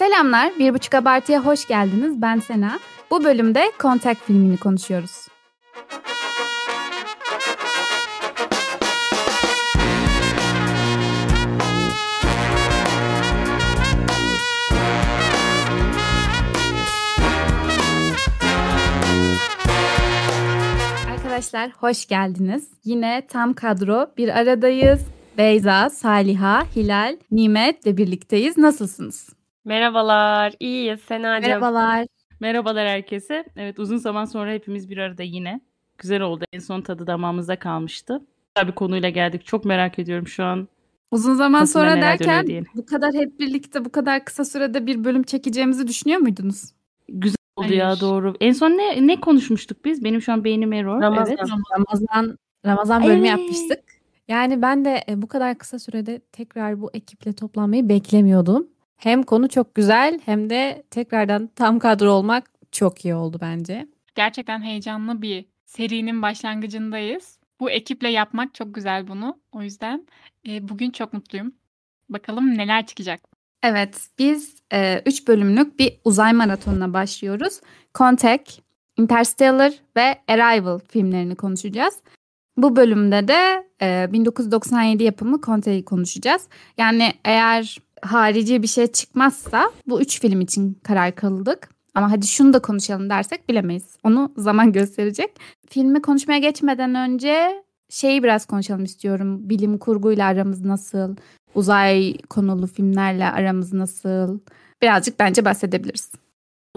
Selamlar, Bir Buçuk Abartı'ya hoş geldiniz. Ben Sena. Bu bölümde Contact filmini konuşuyoruz. Arkadaşlar hoş geldiniz. Yine tam kadro bir aradayız. Beyza, Saliha, Hilal, Nimet ile birlikteyiz. Nasılsınız? Merhabalar, iyiyiz Senacığım. Merhabalar. Merhabalar herkese. Evet uzun zaman sonra hepimiz bir arada yine. Güzel oldu. En son tadı damağımızda kalmıştı. Güzel bir konuyla geldik. Çok merak ediyorum şu an. Uzun zaman sonra neler dönüyor derken diye. bu kadar hep birlikte bu kadar kısa sürede bir bölüm çekeceğimizi düşünüyor muydunuz? Güzel oldu Hayır. ya doğru. En son ne ne konuşmuştuk biz? Benim şu an beynim error. Ramazan. Evet. Ramazan Ramazan bölümü Evet. yapmıştık. Yani ben de e, bu kadar kısa sürede tekrar bu ekiple toplanmayı beklemiyordum. Hem konu çok güzel hem de tekrardan tam kadro olmak çok iyi oldu bence. Gerçekten heyecanlı bir serinin başlangıcındayız. Bu ekiple yapmak çok güzel bunu. O yüzden e, bugün çok mutluyum. Bakalım neler çıkacak. Evet, biz 3 bölümlük bir uzay maratonuna başlıyoruz. Contact, Interstellar ve Arrival filmlerini konuşacağız. Bu bölümde de e, 1997 yapımı Contact'i konuşacağız. Yani eğer harici bir şey çıkmazsa bu üç film için karar kıldık. Ama hadi şunu da konuşalım dersek bilemeyiz. Onu zaman gösterecek. Filmi konuşmaya geçmeden önce şeyi biraz konuşalım istiyorum. Bilim kurguyla aramız nasıl? Uzay konulu filmlerle aramız nasıl? Birazcık bence bahsedebiliriz.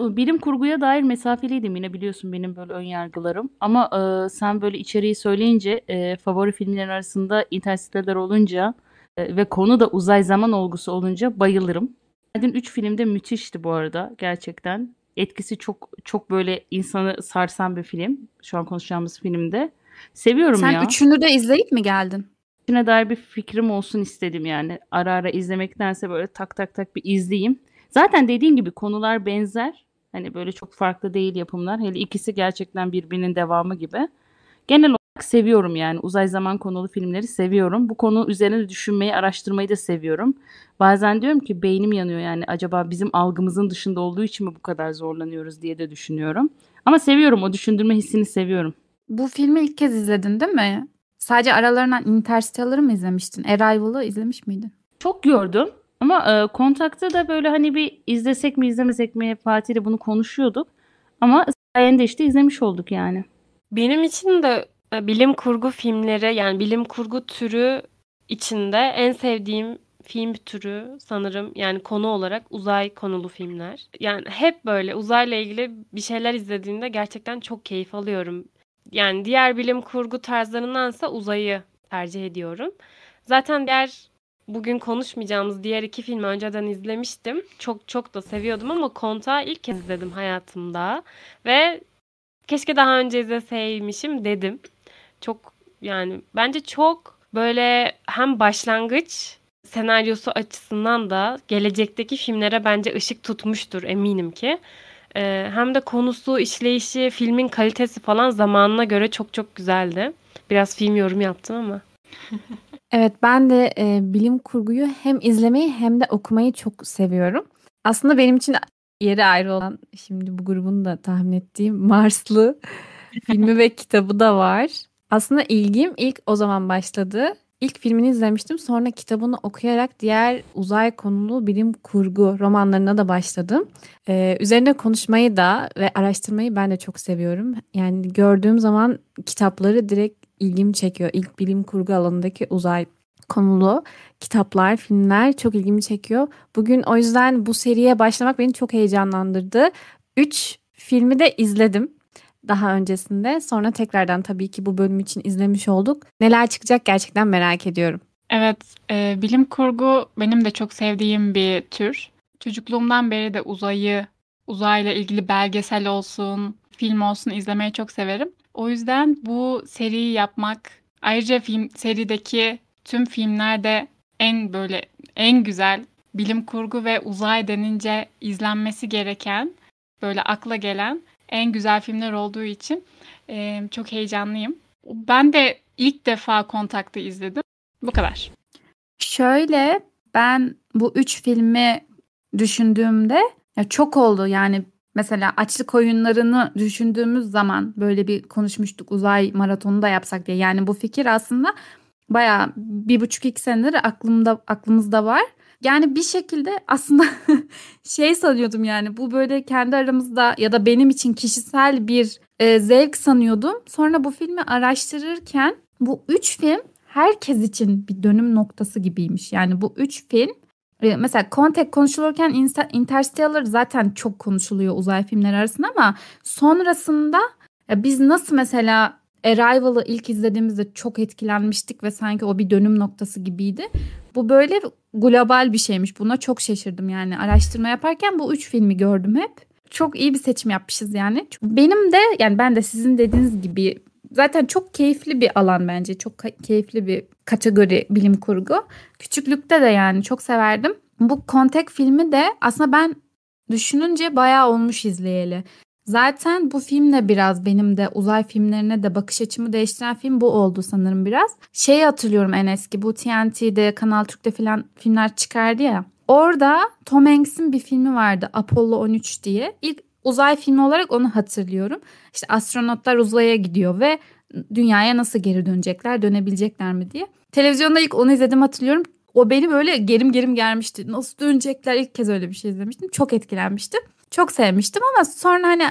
Bilim kurguya dair mesafeliydim yine biliyorsun benim böyle ön yargılarım. Ama e, sen böyle içeriği söyleyince e, favori filmlerin arasında Interstellar olunca ve konu da uzay zaman olgusu olunca bayılırım. Verdiğin 3 filmde müthişti bu arada gerçekten. Etkisi çok çok böyle insanı sarsan bir film. Şu an konuşacağımız filmde. Seviyorum Sen ya. üçünü de izleyip mi geldin? Üçüne dair bir fikrim olsun istedim yani. Ara ara izlemektense böyle tak tak tak bir izleyeyim. Zaten dediğin gibi konular benzer. Hani böyle çok farklı değil yapımlar. Hele ikisi gerçekten birbirinin devamı gibi. Genel seviyorum yani. Uzay zaman konulu filmleri seviyorum. Bu konu üzerine düşünmeyi, araştırmayı da seviyorum. Bazen diyorum ki beynim yanıyor yani. Acaba bizim algımızın dışında olduğu için mi bu kadar zorlanıyoruz diye de düşünüyorum. Ama seviyorum. O düşündürme hissini seviyorum. Bu filmi ilk kez izledin değil mi? Sadece aralarından Interstellar'ı mı izlemiştin? Arrival'ı izlemiş miydin? Çok gördüm. Ama e, kontakta da böyle hani bir izlesek mi izlemesek mi Fatih'le bunu konuşuyorduk. Ama sayende işte izlemiş olduk yani. Benim için de bilim kurgu filmleri yani bilim kurgu türü içinde en sevdiğim film türü sanırım yani konu olarak uzay konulu filmler. Yani hep böyle uzayla ilgili bir şeyler izlediğimde gerçekten çok keyif alıyorum. Yani diğer bilim kurgu tarzlarındansa uzayı tercih ediyorum. Zaten diğer bugün konuşmayacağımız diğer iki filmi önceden izlemiştim. Çok çok da seviyordum ama Kontağı ilk kez izledim hayatımda. Ve keşke daha önce izleseymişim dedim. Çok yani bence çok böyle hem başlangıç senaryosu açısından da gelecekteki filmlere bence ışık tutmuştur eminim ki. Ee, hem de konusu, işleyişi, filmin kalitesi falan zamanına göre çok çok güzeldi. Biraz film yorum yaptım ama. Evet ben de e, bilim kurguyu hem izlemeyi hem de okumayı çok seviyorum. Aslında benim için yeri ayrı olan şimdi bu grubun da tahmin ettiğim Marslı filmi ve kitabı da var. Aslında ilgim ilk o zaman başladı. İlk filmini izlemiştim. Sonra kitabını okuyarak diğer uzay konulu bilim kurgu romanlarına da başladım. Ee, üzerine konuşmayı da ve araştırmayı ben de çok seviyorum. Yani gördüğüm zaman kitapları direkt ilgimi çekiyor. İlk bilim kurgu alanındaki uzay konulu kitaplar, filmler çok ilgimi çekiyor. Bugün o yüzden bu seriye başlamak beni çok heyecanlandırdı. Üç filmi de izledim daha öncesinde. Sonra tekrardan tabii ki bu bölüm için izlemiş olduk. Neler çıkacak gerçekten merak ediyorum. Evet, e, bilim kurgu benim de çok sevdiğim bir tür. Çocukluğumdan beri de uzayı, uzayla ilgili belgesel olsun, film olsun izlemeyi çok severim. O yüzden bu seriyi yapmak, ayrıca film serideki tüm filmlerde en böyle en güzel bilim kurgu ve uzay denince izlenmesi gereken, böyle akla gelen en güzel filmler olduğu için e, çok heyecanlıyım. Ben de ilk defa Kontakt'ı izledim. Bu kadar. Şöyle ben bu üç filmi düşündüğümde ya çok oldu yani mesela açlık oyunlarını düşündüğümüz zaman böyle bir konuşmuştuk uzay maratonu da yapsak diye. Yani bu fikir aslında bayağı bir buçuk iki senedir aklımda aklımızda var. Yani bir şekilde aslında şey sanıyordum yani bu böyle kendi aramızda ya da benim için kişisel bir e, zevk sanıyordum. Sonra bu filmi araştırırken bu üç film herkes için bir dönüm noktası gibiymiş. Yani bu üç film e, mesela Contact konuşulurken Interstellar zaten çok konuşuluyor uzay filmleri arasında ama sonrasında biz nasıl mesela Arrival'ı ilk izlediğimizde çok etkilenmiştik ve sanki o bir dönüm noktası gibiydi. Bu böyle global bir şeymiş. Buna çok şaşırdım yani. Araştırma yaparken bu üç filmi gördüm hep. Çok iyi bir seçim yapmışız yani. Benim de yani ben de sizin dediğiniz gibi zaten çok keyifli bir alan bence. Çok keyifli bir kategori bilim kurgu. Küçüklükte de yani çok severdim. Bu Contact filmi de aslında ben düşününce bayağı olmuş izleyeli. Zaten bu filmle biraz benim de uzay filmlerine de bakış açımı değiştiren film bu oldu sanırım biraz. Şeyi hatırlıyorum en eski bu TNT'de Kanal Türk'te falan filmler çıkardı ya. Orada Tom Hanks'in bir filmi vardı Apollo 13 diye. İlk uzay filmi olarak onu hatırlıyorum. İşte astronotlar uzaya gidiyor ve dünyaya nasıl geri dönecekler, dönebilecekler mi diye. Televizyonda ilk onu izledim hatırlıyorum. O beni böyle gerim gerim gelmişti. Nasıl dönecekler ilk kez öyle bir şey izlemiştim. Çok etkilenmiştim. Çok sevmiştim ama sonra hani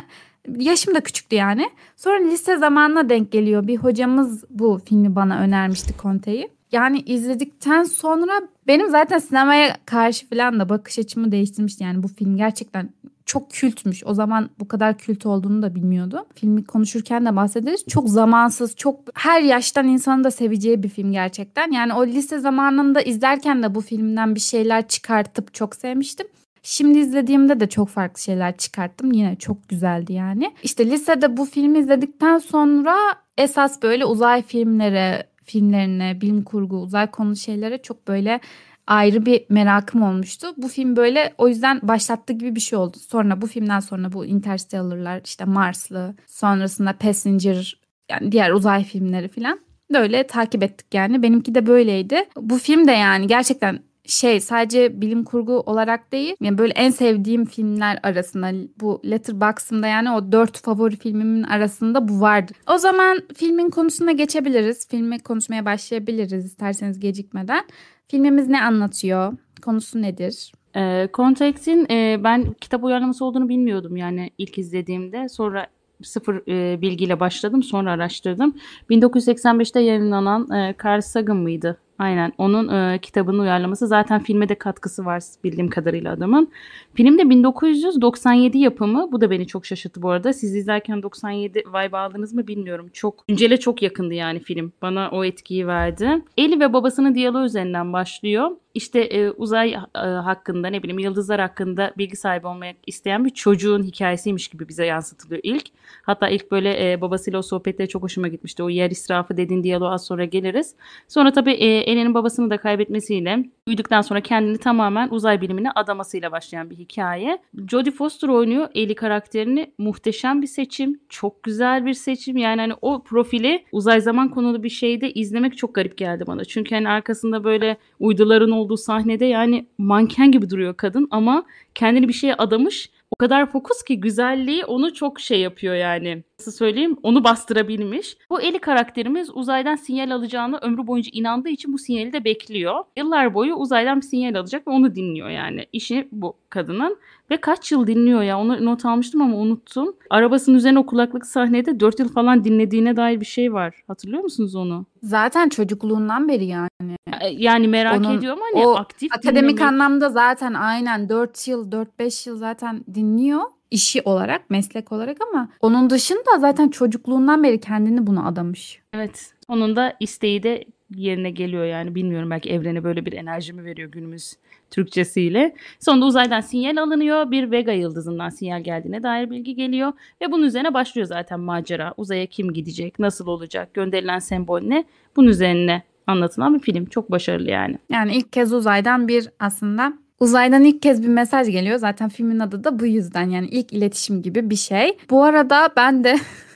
yaşım da küçüktü yani. Sonra lise zamanına denk geliyor. Bir hocamız bu filmi bana önermişti Conte'yi. Yani izledikten sonra benim zaten sinemaya karşı falan da bakış açımı değiştirmişti. Yani bu film gerçekten çok kültmüş. O zaman bu kadar kült olduğunu da bilmiyordum. Filmi konuşurken de bahsederiz. Çok zamansız, çok her yaştan insanın da seveceği bir film gerçekten. Yani o lise zamanında izlerken de bu filmden bir şeyler çıkartıp çok sevmiştim. Şimdi izlediğimde de çok farklı şeyler çıkarttım. Yine çok güzeldi yani. İşte lisede bu filmi izledikten sonra esas böyle uzay filmlere, filmlerine, bilim kurgu, uzay konu şeylere çok böyle ayrı bir merakım olmuştu. Bu film böyle o yüzden başlattı gibi bir şey oldu. Sonra bu filmden sonra bu Interstellar'lar işte Marslı sonrasında Passenger yani diğer uzay filmleri falan böyle takip ettik yani. Benimki de böyleydi. Bu film de yani gerçekten şey sadece bilim kurgu olarak değil yani böyle en sevdiğim filmler arasında bu Letterboxd'ımda yani o dört favori filmimin arasında bu vardı. O zaman filmin konusuna geçebiliriz. Filmi konuşmaya başlayabiliriz isterseniz gecikmeden. Filmimiz ne anlatıyor? Konusu nedir? E, Contact'in e, ben kitap uyarlaması olduğunu bilmiyordum yani ilk izlediğimde. Sonra sıfır e, bilgiyle başladım sonra araştırdım. 1985'te yayınlanan e, Carl Sagan mıydı Aynen onun e, kitabının uyarlaması zaten filme de katkısı var bildiğim kadarıyla adamın. Film de 1997 yapımı. Bu da beni çok şaşırttı bu arada. Siz izlerken 97 vibe aldınız mı bilmiyorum. Çok güncele çok yakındı yani film. Bana o etkiyi verdi. Eli ve babasının diyaloğu üzerinden başlıyor işte e, uzay e, hakkında ne bileyim yıldızlar hakkında bilgi sahibi olmak isteyen bir çocuğun hikayesiymiş gibi bize yansıtılıyor ilk. Hatta ilk böyle e, babasıyla o sohbetleri çok hoşuma gitmişti. O yer israfı dediğin diyaloğu az sonra geliriz. Sonra tabii e, Ellen'in babasını da kaybetmesiyle büyüdükten sonra kendini tamamen uzay bilimine adamasıyla başlayan bir hikaye. Jodie Foster oynuyor Ellie karakterini. Muhteşem bir seçim. Çok güzel bir seçim. Yani hani o profili uzay zaman konulu bir şeyde izlemek çok garip geldi bana. Çünkü hani arkasında böyle uyduların sahnede yani manken gibi duruyor kadın ama kendini bir şeye adamış. O kadar fokus ki güzelliği onu çok şey yapıyor yani. Nasıl söyleyeyim? Onu bastırabilmiş. Bu Eli karakterimiz uzaydan sinyal alacağını ömrü boyunca inandığı için bu sinyali de bekliyor. Yıllar boyu uzaydan bir sinyal alacak ve onu dinliyor yani. İşi bu kadının. Ve kaç yıl dinliyor ya onu not almıştım ama unuttum. Arabasının üzerine o kulaklık sahnede 4 yıl falan dinlediğine dair bir şey var. Hatırlıyor musunuz onu? Zaten çocukluğundan beri yani. E, yani merak Onun, ediyorum hani o aktif akademik dinlemek... anlamda zaten aynen 4 yıl 4-5 yıl zaten dinliyor işi olarak, meslek olarak ama onun dışında zaten çocukluğundan beri kendini buna adamış. Evet. Onun da isteği de yerine geliyor yani bilmiyorum belki evrene böyle bir enerji mi veriyor günümüz Türkçesiyle. Sonunda uzaydan sinyal alınıyor. Bir Vega yıldızından sinyal geldiğine dair bilgi geliyor. Ve bunun üzerine başlıyor zaten macera. Uzaya kim gidecek, nasıl olacak, gönderilen sembol ne? Bunun üzerine anlatılan bir film. Çok başarılı yani. Yani ilk kez uzaydan bir aslında Uzaydan ilk kez bir mesaj geliyor. Zaten filmin adı da bu yüzden yani ilk iletişim gibi bir şey. Bu arada ben de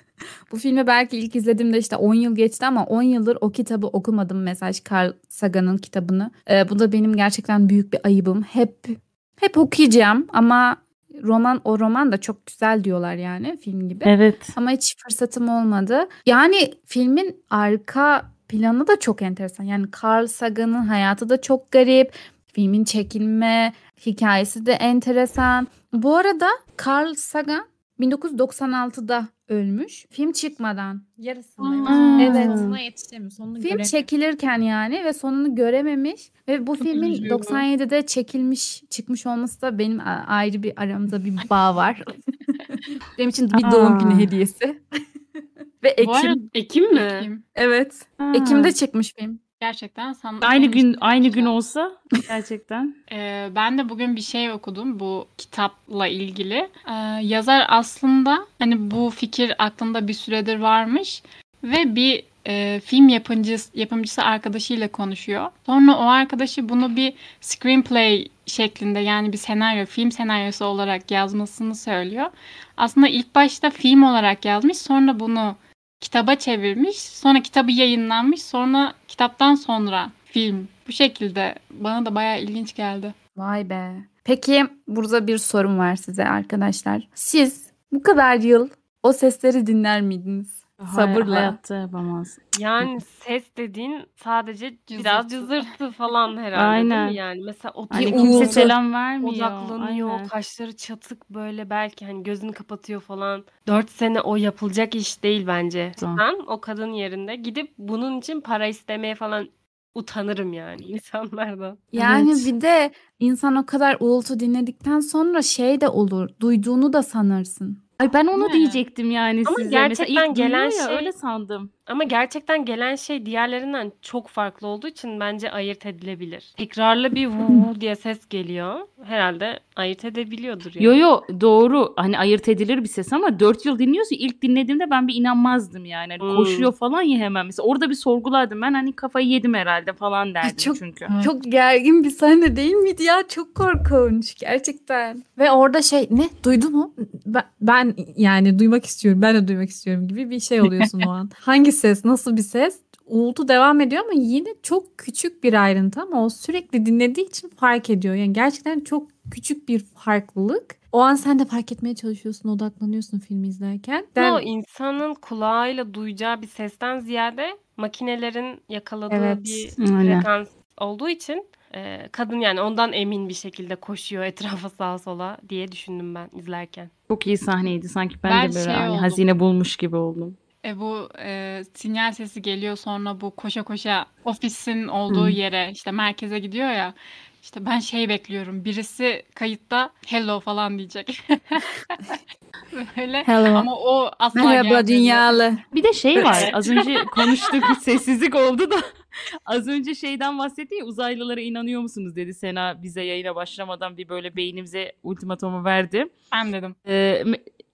bu filmi belki ilk izlediğimde işte 10 yıl geçti ama 10 yıldır o kitabı okumadım mesaj Carl Sagan'ın kitabını. Ee, bu da benim gerçekten büyük bir ayıbım. Hep Hep okuyacağım ama roman o roman da çok güzel diyorlar yani film gibi. Evet. Ama hiç fırsatım olmadı. Yani filmin arka planı da çok enteresan. Yani Carl Sagan'ın hayatı da çok garip. Filmin çekilme hikayesi de enteresan. Bu arada Carl Sagan 1996'da ölmüş. Film çıkmadan. Yarısında. Aa. Evet. Sonuna yetişemiyor. Sonunu Film göremiyor. çekilirken yani ve sonunu görememiş ve bu Çok filmin üzücü bu. 97'de çekilmiş çıkmış olması da benim ayrı bir aramızda bir bağ var. benim için bir doğum Aa. günü hediyesi. ve Ekim. Ekim mi? Ekim. Evet. Ekim'de çıkmış film. Gerçekten san Aynı gün aynı gün olsa gerçekten. Ee, ben de bugün bir şey okudum bu kitapla ilgili. Ee, yazar aslında hani bu fikir aklında bir süredir varmış ve bir e, film yapımcısı, yapımcısı arkadaşıyla konuşuyor. Sonra o arkadaşı bunu bir screenplay şeklinde yani bir senaryo, film senaryosu olarak yazmasını söylüyor. Aslında ilk başta film olarak yazmış, sonra bunu kitaba çevirmiş, sonra kitabı yayınlanmış, sonra kitaptan sonra film. Bu şekilde bana da bayağı ilginç geldi. Vay be. Peki burada bir sorum var size arkadaşlar. Siz bu kadar yıl o sesleri dinler miydiniz? Sabırla. Hayatta yapamaz. Yani ses dediğin sadece biraz Cızırtı. cızırtı falan herhalde Aynen. değil mi? Yani mesela o Hani kimse selam vermiyor. odaklanıyor, Aynen. kaşları çatık böyle belki hani gözünü kapatıyor falan. Dört sene o yapılacak iş değil bence. Tamam. Ben o kadın yerinde gidip bunun için para istemeye falan utanırım yani insanlardan. Yani Evet. bir de insan o kadar uğultu dinledikten sonra şey de olur. Duyduğunu da sanırsın. Ay ben onu mi? diyecektim yani Ama size. gerçekten Mesela ilk gelen duyuyor ya şey- öyle sandım. Ama gerçekten gelen şey diğerlerinden çok farklı olduğu için bence ayırt edilebilir. Tekrarlı bir vu diye ses geliyor. Herhalde ayırt edebiliyordur yani. Yo yo doğru hani ayırt edilir bir ses ama 4 yıl dinliyorsa ilk dinlediğimde ben bir inanmazdım yani. Hani Hmm. Koşuyor falan ya hemen mesela orada bir sorgulardım ben hani kafayı yedim herhalde falan derdim Çok- çünkü. Çok gergin bir sahne değil miydi ya? Çok korkunç gerçekten. Ve orada şey ne duydu mu? Ben, ben yani duymak istiyorum. Ben de duymak istiyorum gibi bir şey oluyorsun o an. Hangi ses? Nasıl bir ses? Uğultu devam ediyor ama yine çok küçük bir ayrıntı ama o sürekli dinlediği için fark ediyor. Yani gerçekten çok küçük bir farklılık. O an sen de fark etmeye çalışıyorsun, odaklanıyorsun filmi izlerken. Ama o Ben, insanın kulağıyla duyacağı bir sesten ziyade makinelerin yakaladığı Evet. bir frekans olduğu için e, kadın yani ondan emin bir şekilde koşuyor etrafa sağa sola diye düşündüm ben izlerken. Çok iyi sahneydi sanki ben, Ben de böyle şey hani hazine bulmuş gibi oldum. E bu e, sinyal sesi geliyor sonra bu koşa koşa ofisin olduğu Hı. yere işte merkeze gidiyor ya. İşte ben şey bekliyorum. Birisi kayıtta hello falan diyecek. Böyle Hello. ama o asla Merhaba gelmedi. dünyalı. Bir de şey var az önce konuştuk sessizlik oldu da az önce şeyden bahsetti ya uzaylılara inanıyor musunuz dedi Sena bize yayına başlamadan bir böyle beynimize ultimatomu verdi. Ben dedim. Ee,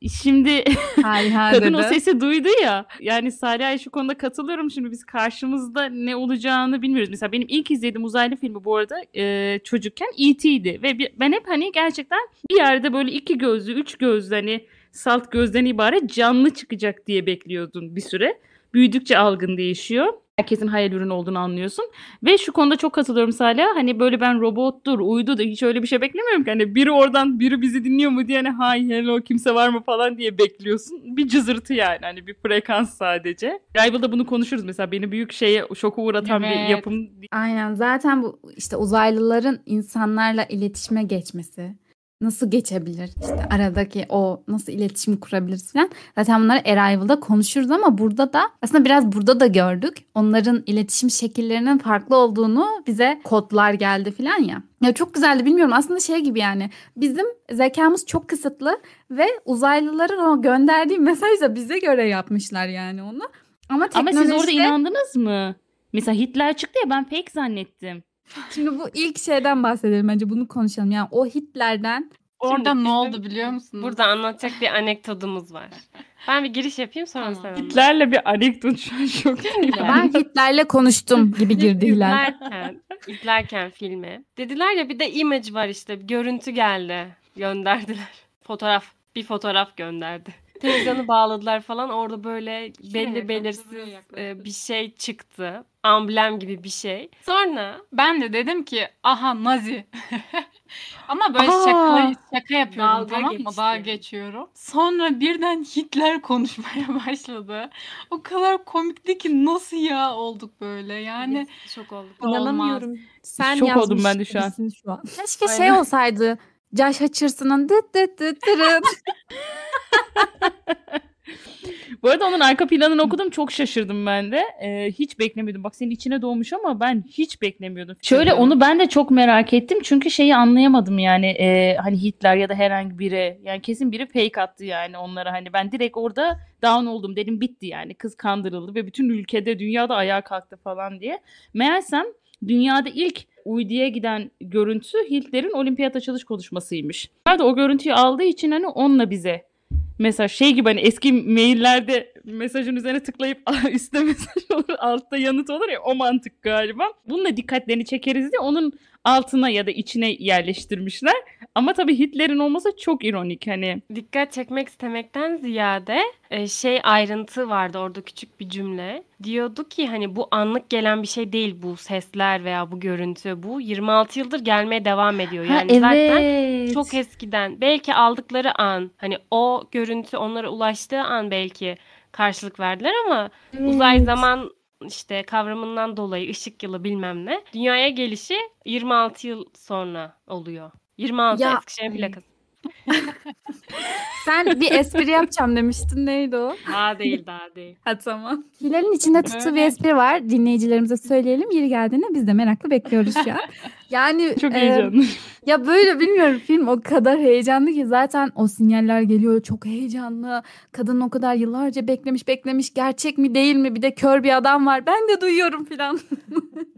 şimdi Hay hay Kadın dedi. o sesi duydu ya. Yani Salih'e şu konuda katılıyorum. Şimdi biz karşımızda ne olacağını bilmiyoruz. Mesela benim ilk izlediğim uzaylı filmi bu arada e, çocukken E.T.'ydi. Ve bir- ben hep hani gerçekten bir yerde böyle iki gözlü, üç gözlü hani salt gözden ibaret canlı çıkacak diye bekliyordun bir süre. Büyüdükçe algın değişiyor. Herkesin hayal ürünü olduğunu anlıyorsun. Ve şu konuda çok katılıyorum Salih'e. Hani böyle ben robottur, uydu da hiç öyle bir şey beklemiyorum ki. Hani biri oradan biri bizi dinliyor mu diye hani hi hello kimse var mı falan diye bekliyorsun. Bir cızırtı yani hani bir frekans sadece. Rival'da bunu konuşuruz mesela beni büyük şeye şoka uğratan bir Evet. yapım. Aynen zaten bu işte uzaylıların insanlarla iletişime geçmesi nasıl geçebilir? İşte aradaki o nasıl iletişim kurabiliriz falan. Zaten bunları Arrival'da konuşuruz ama burada da aslında biraz burada da gördük. Onların iletişim şekillerinin farklı olduğunu bize kodlar geldi falan ya. Ya çok güzeldi bilmiyorum aslında şey gibi yani bizim zekamız çok kısıtlı ve uzaylıların o gönderdiği mesaj da bize göre yapmışlar yani onu. Ama Ama siz orada teknolojide- inandınız mı? Mesela Hitler çıktı ya ben fake zannettim. Şimdi bu ilk şeyden bahsedelim bence bunu konuşalım. Yani o Hitler'den Orada Şimdi ne bizim oldu biliyor musunuz? Burada anlatacak bir anekdotumuz var. Ben bir giriş yapayım sonra Tamam. sen. Hitler'le bir anekdot şu an çok ben Hitler'le konuştum gibi girdi Hilal. İzlerken, izlerken filmi. Dediler ya bir de image var işte. bir Görüntü geldi. Gönderdiler. Fotoğraf. Bir fotoğraf gönderdi. Televizyonu bağladılar falan. Orada böyle belli Şuraya belirsiz e, bir şey çıktı. Amblem gibi bir şey. Sonra Ben de dedim ki aha Nazi. Ama böyle Aa, şaka, şaka yapıyorum dalga tamam mı? geçti. Dalga geçiyorum. Sonra birden Hitler konuşmaya başladı. O kadar komikti ki nasıl ya olduk böyle yani. şok olduk. İnanamıyorum. Sen Şok oldum ben de şu an. gibisin şu an. Keşke şey Aynen. olsaydı. Josh Hutcherson'ın dıt dıt dıt dırıt. Bu arada onun arka planını okudum çok şaşırdım ben de. Ee, hiç beklemiyordum. Bak senin içine doğmuş ama ben hiç beklemiyordum. Şöyle onu ben de çok merak ettim. Çünkü şeyi anlayamadım yani e, hani Hitler ya da herhangi biri yani kesin biri fake attı yani onlara hani ben direkt orada down oldum dedim bitti yani kız kandırıldı ve bütün ülkede dünyada ayağa kalktı falan diye. Meğersem dünyada ilk uyduya giden görüntü Hitler'in olimpiyat açılış konuşmasıymış. Nerede o görüntüyü aldığı için hani onunla bize mesaj şey gibi hani eski maillerde mesajın üzerine tıklayıp üstte mesaj olur altta yanıt olur ya o mantık galiba. Bununla dikkatlerini çekeriz diye onun altına ya da içine yerleştirmişler. Ama tabii Hitler'in olması çok ironik hani. Dikkat çekmek istemekten ziyade e, şey ayrıntı vardı orada küçük bir cümle. Diyordu ki hani bu anlık gelen bir şey değil bu sesler veya bu görüntü. Bu 26 yıldır gelmeye devam ediyor. Yani zaten çok eskiden belki aldıkları an hani o görüntü onlara ulaştığı an belki karşılık verdiler ama uzay zaman işte kavramından dolayı ışık yılı bilmem ne dünyaya gelişi 26 yıl sonra oluyor. 26 Ya- Eskişehir plakası. Sen bir espri yapacağım demiştin. Neydi o? Daha değil daha değil. Ha tamam. Hilal'in içinde tuttuğu bir espri var. Dinleyicilerimize söyleyelim. Yeri geldiğinde biz de meraklı bekliyoruz an. Yani Çok e, heyecanlı. Ya böyle bilmiyorum film o kadar heyecanlı ki zaten o sinyaller geliyor çok heyecanlı. Kadın o kadar yıllarca beklemiş beklemiş gerçek mi değil mi bir de kör bir adam var ben de duyuyorum filan.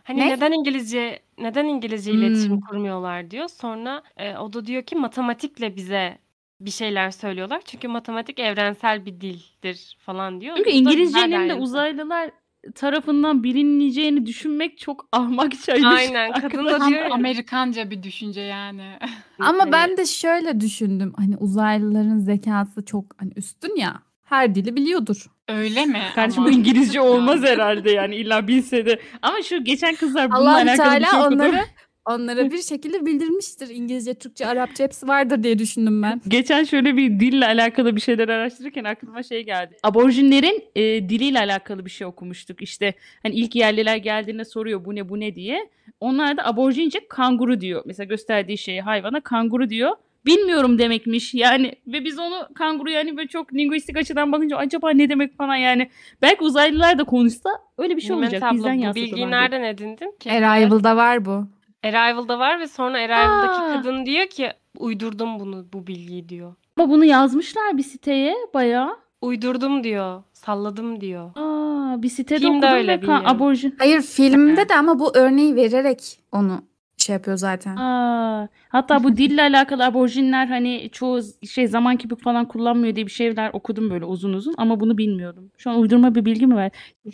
Hani Ne? neden İngilizce neden İngilizce Hmm. iletişim kurmuyorlar diyor. Sonra e, o da diyor ki matematikle bize bir şeyler söylüyorlar. Çünkü matematik evrensel bir dildir falan diyor. Çünkü Bu da İngilizcenin de uzaylılar tarafından bilineceğini düşünmek çok ahmakçaymış. Aynen kadın da Tam diyor ya, Amerikanca bir düşünce yani. Ama hani ben de şöyle düşündüm hani uzaylıların zekası çok hani üstün ya her dili biliyordur. Öyle mi? Kardeşim Ama- bu İngilizce olmaz herhalde yani illa bilse de. Ama şu geçen kızlar bununla Allah alakalı bir şey Teala okudum. onları onlara bir şekilde bildirmiştir. İngilizce, Türkçe, Arapça hepsi vardır diye düşündüm ben. Geçen şöyle bir dille alakalı bir şeyler araştırırken aklıma şey geldi. Aborjinlerin e, diliyle alakalı bir şey okumuştuk. İşte hani ilk yerliler geldiğinde soruyor bu ne bu ne diye. Onlar da aborjince kanguru diyor. Mesela gösterdiği şeyi hayvana kanguru diyor. Bilmiyorum demekmiş yani ve biz onu kanguru yani böyle çok linguistik açıdan bakınca acaba ne demek falan yani belki uzaylılar da konuşsa öyle bir şey Nimet olacak abla, bizden bu bilgiyi nereden edindin? Arrival'da var bu. Arrival'da var ve sonra Arrival'daki Aa. kadın diyor ki uydurdum bunu bu bilgiyi diyor. Ama bunu yazmışlar bir siteye bayağı. Uydurdum diyor. Salladım diyor. Aa, bir sitede Filmde okudum öyle, ve aborjin. Hayır filmde de ama bu örneği vererek onu şey yapıyor zaten. Aa, hatta bu dille alakalı aborjinler hani çoğu şey zaman kipi falan kullanmıyor diye bir şeyler okudum böyle uzun uzun ama bunu bilmiyordum. Şu an uydurma bir bilgi mi var?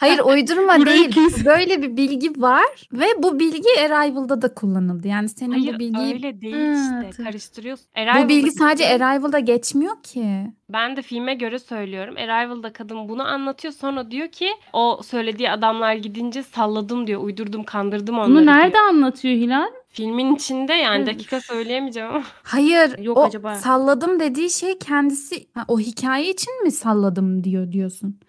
Hayır uydurma değil. kes. Böyle bir bilgi var ve bu bilgi Arrival'da da kullanıldı. Yani senin Hayır bu bilgiyi öyle değil Ha, işte. Karıştırıyorsun. bu Arrival'da bilgi sadece Arrival'da geçmiyor ki. Ben de filme göre söylüyorum. Arrival'da kadın bunu anlatıyor. Sonra diyor ki o söylediği adamlar gidince salladım diyor. Uydurdum, kandırdım onları Bunu diyor. nerede anlatıyor Hilal? Filmin içinde yani dakika söyleyemeyeceğim ama. Hayır, Yok o acaba. salladım dediği şey kendisi ha, o hikaye için mi salladım diyor diyorsun.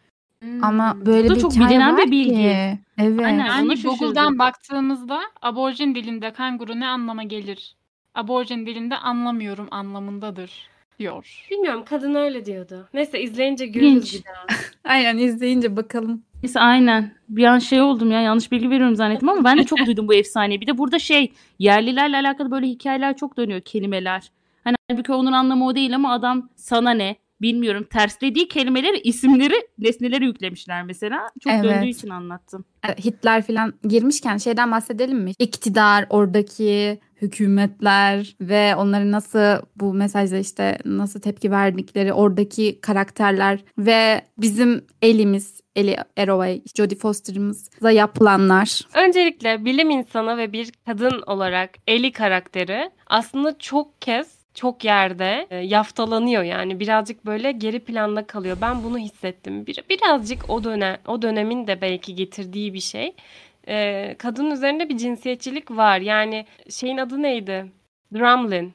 Ama böyle Hmm. Bu bir çok bilinen var bir bilgi. ki. Evet. Aynen. Yani. Google'dan baktığımızda aborjin dilinde kanguru ne anlama gelir? Aborjin dilinde anlamıyorum anlamındadır diyor. Bilmiyorum kadın öyle diyordu. Neyse izleyince görürüz bir daha. Aynen izleyince bakalım. Neyse aynen. Bir an şey oldum ya yanlış bilgi veriyorum zannettim ama ben de çok duydum bu efsaneyi. Bir de burada şey yerlilerle alakalı böyle hikayeler çok dönüyor kelimeler. Hani halbuki onun anlamı o değil ama adam sana ne bilmiyorum terslediği kelimeleri isimleri nesneleri yüklemişler mesela. Çok Evet. döndüğü için anlattım. E, Hitler falan girmişken şeyden bahsedelim mi? İktidar, oradaki hükümetler ve onların nasıl bu mesajla işte nasıl tepki verdikleri, oradaki karakterler ve bizim elimiz, Eli Arroway, Jodie Foster'ımıza yapılanlar. Öncelikle bilim insanı ve bir kadın olarak Ellie karakteri aslında çok kez çok yerde e, yaftalanıyor yani birazcık böyle geri planda kalıyor. Ben bunu hissettim. Bir, birazcık o dönem o dönemin de belki getirdiği bir şey. E, kadın üzerinde bir cinsiyetçilik var. Yani şeyin adı neydi? Drumlin.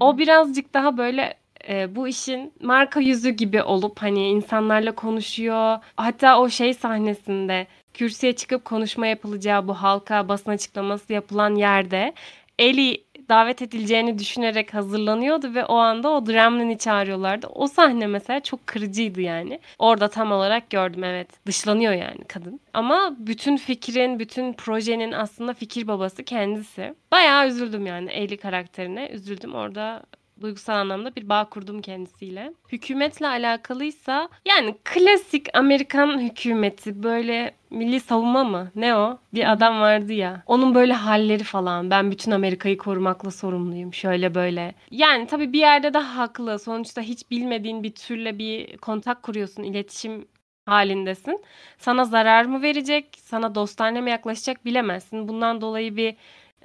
O birazcık daha böyle e, bu işin marka yüzü gibi olup hani insanlarla konuşuyor. Hatta o şey sahnesinde kürsüye çıkıp konuşma yapılacağı bu halka basın açıklaması yapılan yerde Eli davet edileceğini düşünerek hazırlanıyordu ve o anda o Dremlin'i çağırıyorlardı. O sahne mesela çok kırıcıydı yani. Orada tam olarak gördüm evet. Dışlanıyor yani kadın. Ama bütün fikrin, bütün projenin aslında fikir babası kendisi. Bayağı üzüldüm yani Eli karakterine. Üzüldüm orada duygusal anlamda bir bağ kurdum kendisiyle. Hükümetle alakalıysa yani klasik Amerikan hükümeti böyle milli savunma mı? Ne o? Bir adam vardı ya. Onun böyle halleri falan. Ben bütün Amerika'yı korumakla sorumluyum. Şöyle böyle. Yani tabii bir yerde de haklı. Sonuçta hiç bilmediğin bir türle bir kontak kuruyorsun. iletişim halindesin. Sana zarar mı verecek? Sana dostane mi yaklaşacak bilemezsin. Bundan dolayı bir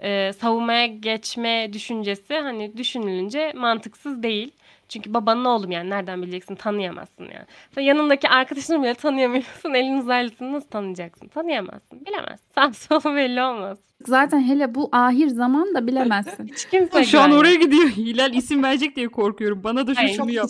e, savunmaya geçme düşüncesi hani düşünülünce mantıksız değil. Çünkü babanın oğlum yani nereden bileceksin tanıyamazsın yani. Sen yanındaki arkadaşını bile tanıyamıyorsun. Elin uzaylısını nasıl tanıyacaksın? Tanıyamazsın. Bilemezsin. Sağ solu belli olmaz. Zaten hele bu ahir zaman da bilemezsin. Hiç kimse Şu an oraya gidiyor. Hilal isim verecek diye korkuyorum. Bana da şu şunu yap.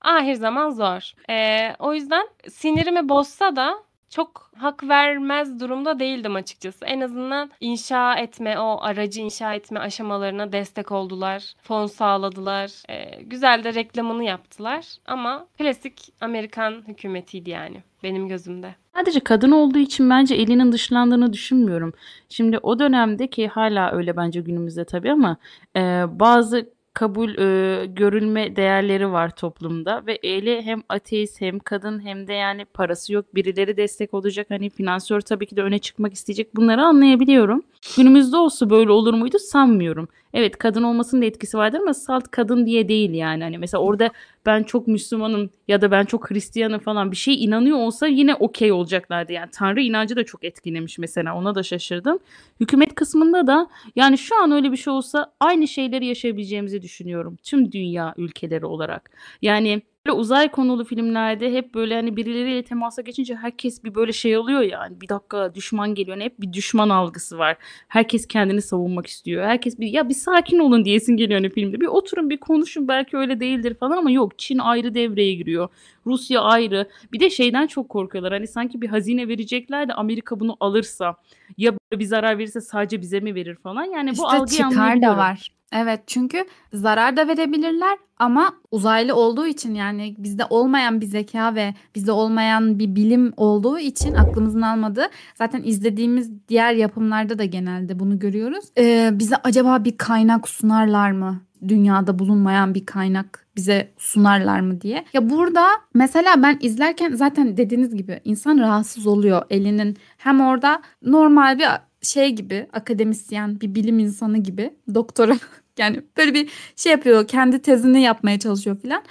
Ahir zaman zor. Ee, o yüzden sinirimi bozsa da çok hak vermez durumda değildim açıkçası. En azından inşa etme, o aracı inşa etme aşamalarına destek oldular. Fon sağladılar. Ee, güzel de reklamını yaptılar. Ama klasik Amerikan hükümetiydi yani benim gözümde. Sadece kadın olduğu için bence elinin dışlandığını düşünmüyorum. Şimdi o dönemde ki hala öyle bence günümüzde tabii ama e, bazı kabul e, görülme değerleri var toplumda ve Eli hem ateist hem kadın hem de yani parası yok birileri destek olacak hani finansör tabii ki de öne çıkmak isteyecek bunları anlayabiliyorum. Günümüzde olsa böyle olur muydu sanmıyorum. Evet kadın olmasının da etkisi vardır ama salt kadın diye değil yani. Hani mesela orada ben çok Müslümanım ya da ben çok Hristiyanım falan bir şey inanıyor olsa yine okey olacaklardı. Yani Tanrı inancı da çok etkilemiş mesela ona da şaşırdım. Hükümet kısmında da yani şu an öyle bir şey olsa aynı şeyleri yaşayabileceğimizi düşünüyorum. Tüm dünya ülkeleri olarak. Yani böyle uzay konulu filmlerde hep böyle hani birileriyle temasa geçince herkes bir böyle şey oluyor yani bir dakika düşman geliyor. Yani hep bir düşman algısı var. Herkes kendini savunmak istiyor. Herkes bir ya bir sakin olun diyesin geliyor hani filmde. Bir oturun bir konuşun belki öyle değildir falan ama yok Çin ayrı devreye giriyor. Rusya ayrı. Bir de şeyden çok korkuyorlar. Hani sanki bir hazine verecekler de Amerika bunu alırsa ya bir zarar verirse sadece bize mi verir falan. Yani bu İşte algıyı da var. Evet çünkü zarar da verebilirler ama uzaylı olduğu için yani bizde olmayan bir zeka ve bizde olmayan bir bilim olduğu için aklımızın almadığı zaten izlediğimiz diğer yapımlarda da genelde bunu görüyoruz. Ee, bize acaba bir kaynak sunarlar mı? Dünyada bulunmayan bir kaynak bize sunarlar mı diye. Ya burada mesela ben izlerken zaten dediğiniz gibi insan rahatsız oluyor elinin hem orada normal bir şey gibi akademisyen bir bilim insanı gibi doktora yani böyle bir şey yapıyor kendi tezini yapmaya çalışıyor filan.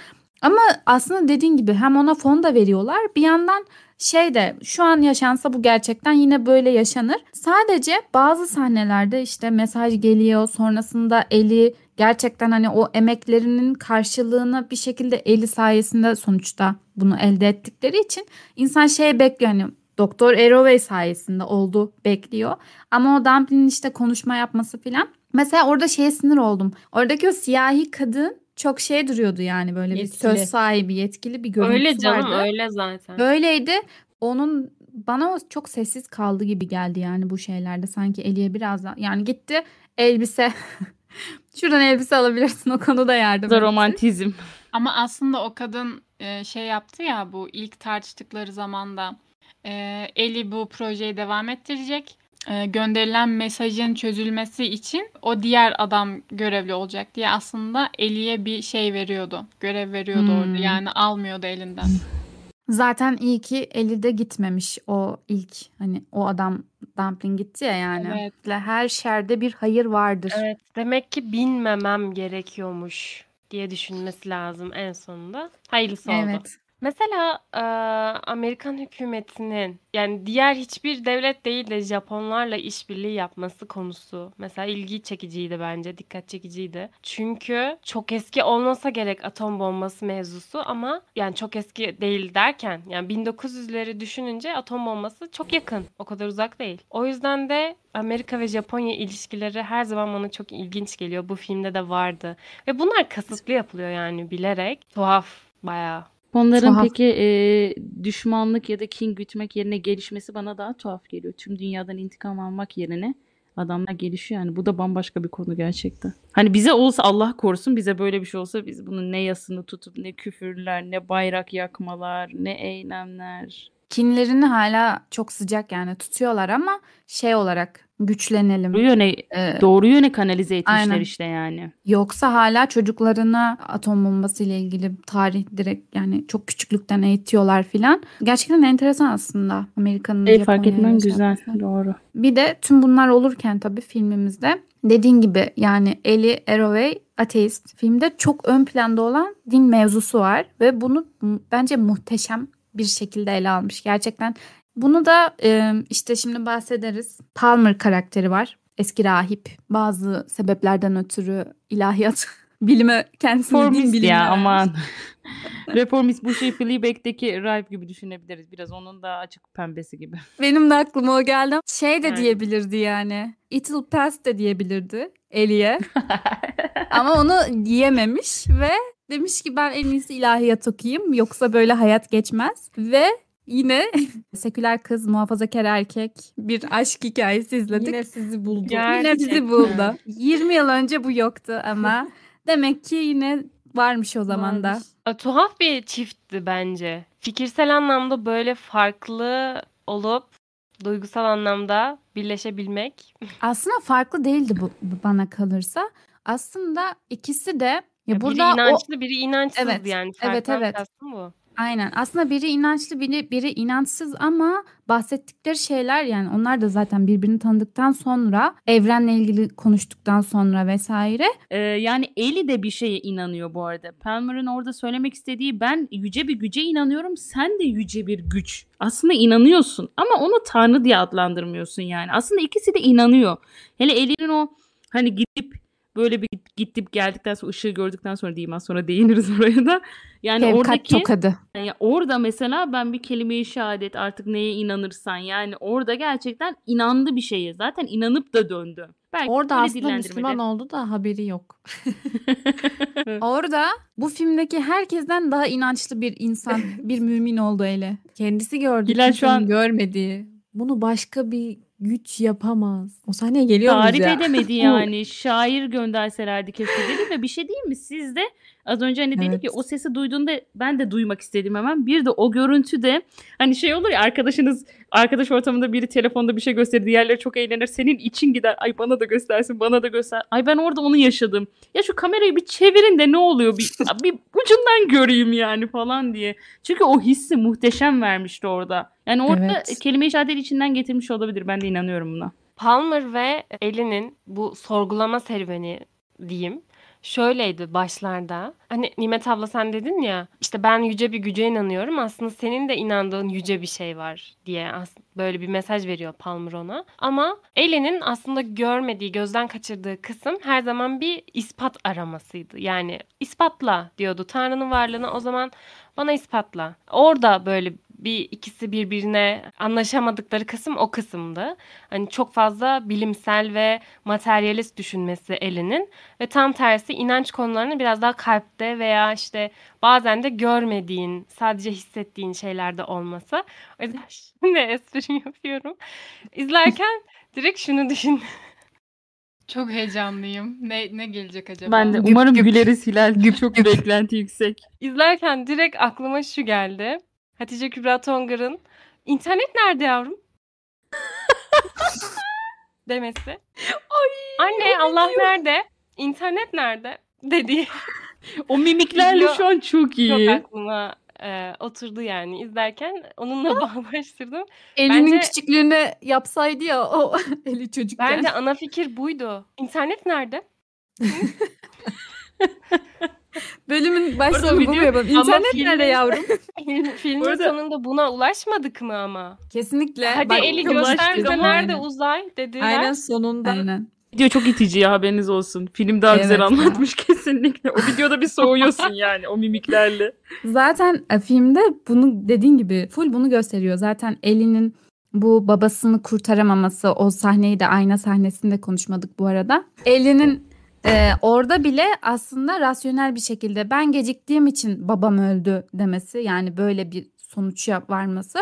Ama aslında dediğin gibi hem ona fon da veriyorlar bir yandan şey de şu an yaşansa bu gerçekten yine böyle yaşanır. Sadece bazı sahnelerde işte mesaj geliyor sonrasında eli gerçekten hani o emeklerinin karşılığını bir şekilde eli sayesinde sonuçta bunu elde ettikleri için insan şey bekliyor hani Doktor Erovey sayesinde oldu bekliyor. Ama o Dumpling'in işte konuşma yapması filan. Mesela orada şeye sinir oldum. Oradaki o siyahi kadın çok şey duruyordu yani böyle bir Yetkili. söz sahibi, yetkili bir görüntüsü Öyle canım vardı. öyle zaten. Öyleydi. Onun bana o çok sessiz kaldı gibi geldi yani bu şeylerde. Sanki Eli'ye biraz daha yani gitti elbise. Şuradan elbise alabilirsin o konuda yardım da romantizm. Ama aslında o kadın e, şey yaptı ya bu ilk tartıştıkları zamanda e, Eli bu projeyi devam ettirecek. E, gönderilen mesajın çözülmesi için o diğer adam görevli olacak diye aslında Eli'ye bir şey veriyordu. Görev veriyordu Hmm. orada. Yani almıyordu elinden. Zaten iyi ki Eli de gitmemiş o ilk hani o adam Dumpling gitti ya yani. Evet. Her şerde bir hayır vardır. Evet, demek ki bilmemem gerekiyormuş diye düşünmesi lazım en sonunda. Hayırlısı oldu. Evet. Mesela eee, Amerikan hükümetinin yani diğer hiçbir devlet değil de Japonlarla işbirliği yapması konusu mesela ilgi çekiciydi bence, dikkat çekiciydi. Çünkü çok eski olmasa gerek atom bombası mevzusu ama yani çok eski değil derken yani 1900'leri düşününce atom bombası çok yakın, o kadar uzak değil. O yüzden de Amerika ve Japonya ilişkileri her zaman bana çok ilginç geliyor. Bu filmde de vardı. Ve bunlar kasıtlı yapılıyor yani bilerek. Tuhaf bayağı. Onların Tuhaf. peki e, düşmanlık ya da kin gütmek yerine gelişmesi bana daha tuhaf geliyor. Tüm dünyadan intikam almak yerine adamlar gelişiyor yani. Bu da bambaşka bir konu gerçekten. Hani bize olsa Allah korusun bize böyle bir şey olsa biz bunun ne yasını tutup ne küfürler ne bayrak yakmalar ne eylemler. Kinlerini hala çok sıcak yani tutuyorlar ama şey olarak güçlenelim. Bu yöne Ee, doğru yöne kanalize etmişler Aynen. işte yani. Yoksa hala çocuklarına atom bombası ile ilgili tarih direkt yani çok küçüklükten eğitiyorlar filan. Gerçekten enteresan aslında Amerika'nın E, fark etmen güzel. Doğru. Bir de tüm bunlar olurken tabii filmimizde dediğin gibi yani Ellie Arroway ateist filmde çok ön planda olan din mevzusu var ve bunu bence muhteşem bir şekilde ele almış. Gerçekten bunu da e, işte şimdi bahsederiz. Palmer karakteri var. Eski rahip. Bazı sebeplerden ötürü ilahiyat bilime kendisini din Reformist bilimine ya aman. Reformist bu şey Fleabag'deki Ripe gibi düşünebiliriz. Biraz onun daha açık pembesi gibi. Benim de aklıma o geldi. Şey de diyebilirdi yani. It'll pass de diyebilirdi Eli'ye. Ama onu diyememiş ve demiş ki ben en iyisi ilahiyat okuyayım yoksa böyle hayat geçmez. Ve yine seküler kız muhafazakar erkek bir aşk hikayesi izledik. Yine sizi buldu. Ya- Yine bizi Gerçekten. buldu. 20 yıl önce bu yoktu ama demek ki yine varmış o zaman da. Tuhaf bir çiftti bence. Fikirsel anlamda böyle farklı olup duygusal anlamda birleşebilmek. Aslında farklı değildi bu, bana kalırsa. Aslında ikisi de ya Ya burada biri o inançlı, biri inançsız Evet, yani. evet, Farktan evet. kastım bu. Aynen. Aslında biri inançlı, biri, biri inançsız ama bahsettikleri şeyler yani onlar da zaten birbirini tanıdıktan sonra, evrenle ilgili konuştuktan sonra vesaire. Ee, yani Ellie de bir şeye inanıyor bu arada. Palmer'ın orada söylemek istediği ben yüce bir güce inanıyorum. Sen de yüce bir güç. Aslında inanıyorsun ama onu tanrı diye adlandırmıyorsun yani. Aslında ikisi de inanıyor. Hele Ellie'nin o hani gidip böyle bir gidip geldikten sonra ışığı gördükten sonra diyeyim az sonra değiniriz oraya da. Yani Şefkat oradaki tokadı. yani orada mesela ben bir kelime-i şehadet artık neye inanırsan yani orada gerçekten inandı bir şeye. Zaten inanıp da döndü. Belki Orada aslında Müslüman oldu da haberi yok. Orada bu filmdeki herkesten daha inançlı bir insan, bir mümin oldu ele. Kendisi gördü. Şu an- görmediği. Bunu başka bir güç yapamaz. O sahneye geliyor Tarif ya? edemedi yani. Şair gönderselerdi keşke dedim ve bir şey değil mi? Siz de az önce hani dedik Evet. ya o sesi duyduğunda ben de duymak istedim hemen. Bir de o görüntü de hani şey olur ya arkadaşınız arkadaş ortamında biri telefonda bir şey gösterir diğerleri çok eğlenir. Senin için gider. Ay bana da göstersin bana da göster. Ay ben orada onu yaşadım. Ya şu kamerayı bir çevirin de ne oluyor? Bir, bir ucundan göreyim yani falan diye. Çünkü o hissi muhteşem vermişti orada. Yani orada Evet. kelime-i şehadet içinden getirmiş olabilir. Ben de inanıyorum buna. Palmer ve Ellie'nin bu sorgulama serüveni diyeyim. Şöyleydi başlarda. Hani Nimet abla sen dedin ya işte ben yüce bir güce inanıyorum. Aslında senin de inandığın yüce bir şey var diye böyle bir mesaj veriyor Palmer ona. Ama Ellie'nin aslında görmediği, gözden kaçırdığı kısım her zaman bir ispat aramasıydı. Yani ispatla diyordu Tanrı'nın varlığını o zaman bana ispatla. Orada böyle bir ikisi birbirine anlaşamadıkları kısım o kısımdı. Hani çok fazla bilimsel ve materyalist düşünmesi Ellie'nin ve tam tersi inanç konularını biraz daha kalpte veya işte bazen de görmediğin, sadece hissettiğin şeylerde olması. O yüzden şimdi espri yapıyorum. İzlerken direkt şunu düşün. Çok heyecanlıyım. Ne ne gelecek acaba? Ben de Güp umarım güp. güleriz Hilal. Çok beklenti yüksek. İzlerken direkt aklıma şu geldi. Hatice Kübra Tongar'ın internet nerede yavrum? demesi. Anne Allah nerede? İnternet nerede? dediği O mimiklerle şu an çok iyi. çok aklıma e, oturdu yani izlerken onunla bağdaştırdım. Elinin Bence- küçüklüğüne yapsaydı ya o eli çocukken. Bence ana fikir buydu. İnternet nerede? Bölümün başlığını bu mu video- yapalım? İnternet filmin- nerede yavrum? Filmin Orada- sonunda buna ulaşmadık mı ama? Kesinlikle. Hadi Bak, eli gösterse nerede uzay dediler. Aynen sonunda. Aynen. Video çok itici ya haberiniz olsun. Film daha güzel Evet ya. anlatmış kesinlikle. O videoda bir soğuyorsun yani o mimiklerle. Zaten e, filmde bunu dediğin gibi full bunu gösteriyor. Zaten Ellie'nin bu babasını kurtaramaması o sahneyi de ayna sahnesinde konuşmadık bu arada. Ellie'nin e, orada bile aslında rasyonel bir şekilde ben geciktiğim için babam öldü demesi yani böyle bir sonuç varması.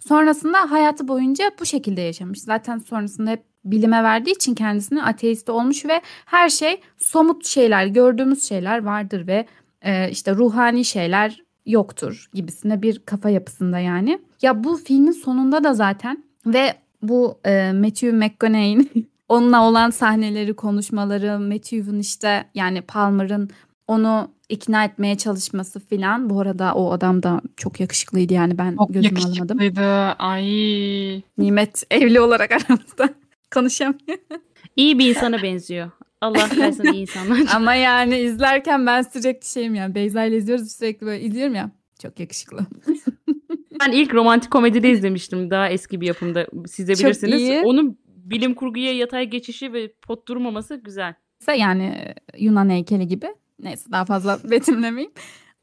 Sonrasında hayatı boyunca bu şekilde yaşamış. Zaten sonrasında hep bilime verdiği için kendisini ateist olmuş ve her şey somut şeyler, gördüğümüz şeyler vardır ve e, işte ruhani şeyler yoktur gibisine bir kafa yapısında yani. Ya bu filmin sonunda da zaten ve bu e, Matthew McConaughey'in onunla olan sahneleri, konuşmaları, Matthew'un işte yani Palmer'ın onu ikna etmeye çalışması filan. Bu arada o adam da çok yakışıklıydı yani ben Çok gözümü alamadım. yakışıklıydı. Ay. Nimet evli olarak aramızda konuşamıyor. İyi bir insana benziyor. Allah versin iyi insanlar. Ama yani izlerken ben sürekli şeyim yani Beyza ile izliyoruz sürekli böyle izliyorum ya. Çok yakışıklı. Ben ilk romantik komedide izlemiştim daha eski bir yapımda. Siz de Çok bilirsiniz. iyi. Bilim kurguya yatay geçişi ve pot durmaması güzel. yani e, Yunan heykeli gibi. Neyse daha fazla betimlemeyeyim.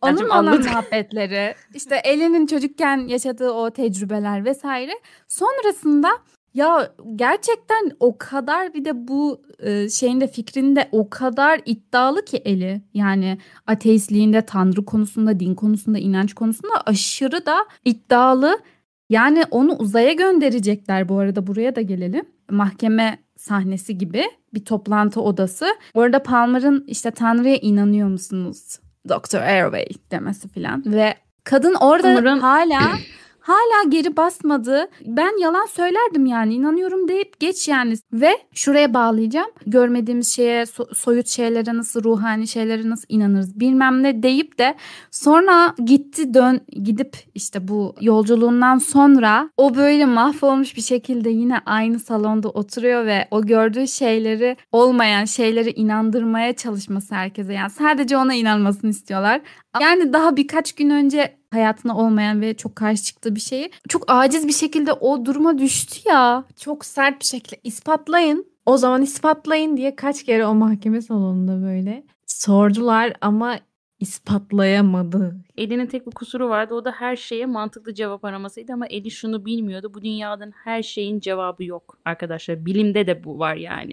Onun olan muhabbetleri, işte Ellen'in çocukken yaşadığı o tecrübeler vesaire. Sonrasında ya gerçekten o kadar bir de bu e, şeyin de fikrinde o kadar iddialı ki Eli. Yani ateistliğinde, tanrı konusunda, din konusunda, inanç konusunda aşırı da iddialı. Yani onu uzaya gönderecekler bu arada buraya da gelelim. Mahkeme sahnesi gibi bir toplantı odası. Orada Palmer'ın işte Tanrı'ya inanıyor musunuz? Dr. Airway demesi filan ve kadın orada Palmer'ın- hala hala geri basmadı. Ben yalan söylerdim yani inanıyorum deyip geç yani ve şuraya bağlayacağım. Görmediğimiz şeye so- soyut şeylere nasıl ruhani şeylere nasıl inanırız bilmem ne deyip de Sonra gitti dön gidip işte bu yolculuğundan sonra o böyle mahvolmuş bir şekilde yine aynı salonda oturuyor ve o gördüğü şeyleri olmayan şeyleri inandırmaya çalışması herkese. Yani sadece ona inanmasını istiyorlar. Yani daha birkaç gün önce hayatına olmayan ve çok karşı çıktığı bir şeyi çok aciz bir şekilde o duruma düştü ya. Çok sert bir şekilde ispatlayın. O zaman ispatlayın diye kaç kere o mahkeme salonunda böyle sordular ama ispatlayamadı. Eli'nin tek bir kusuru vardı. O da her şeye mantıklı cevap aramasıydı ama Eli şunu bilmiyordu. Bu dünyadan her şeyin cevabı yok arkadaşlar. Bilimde de bu var yani.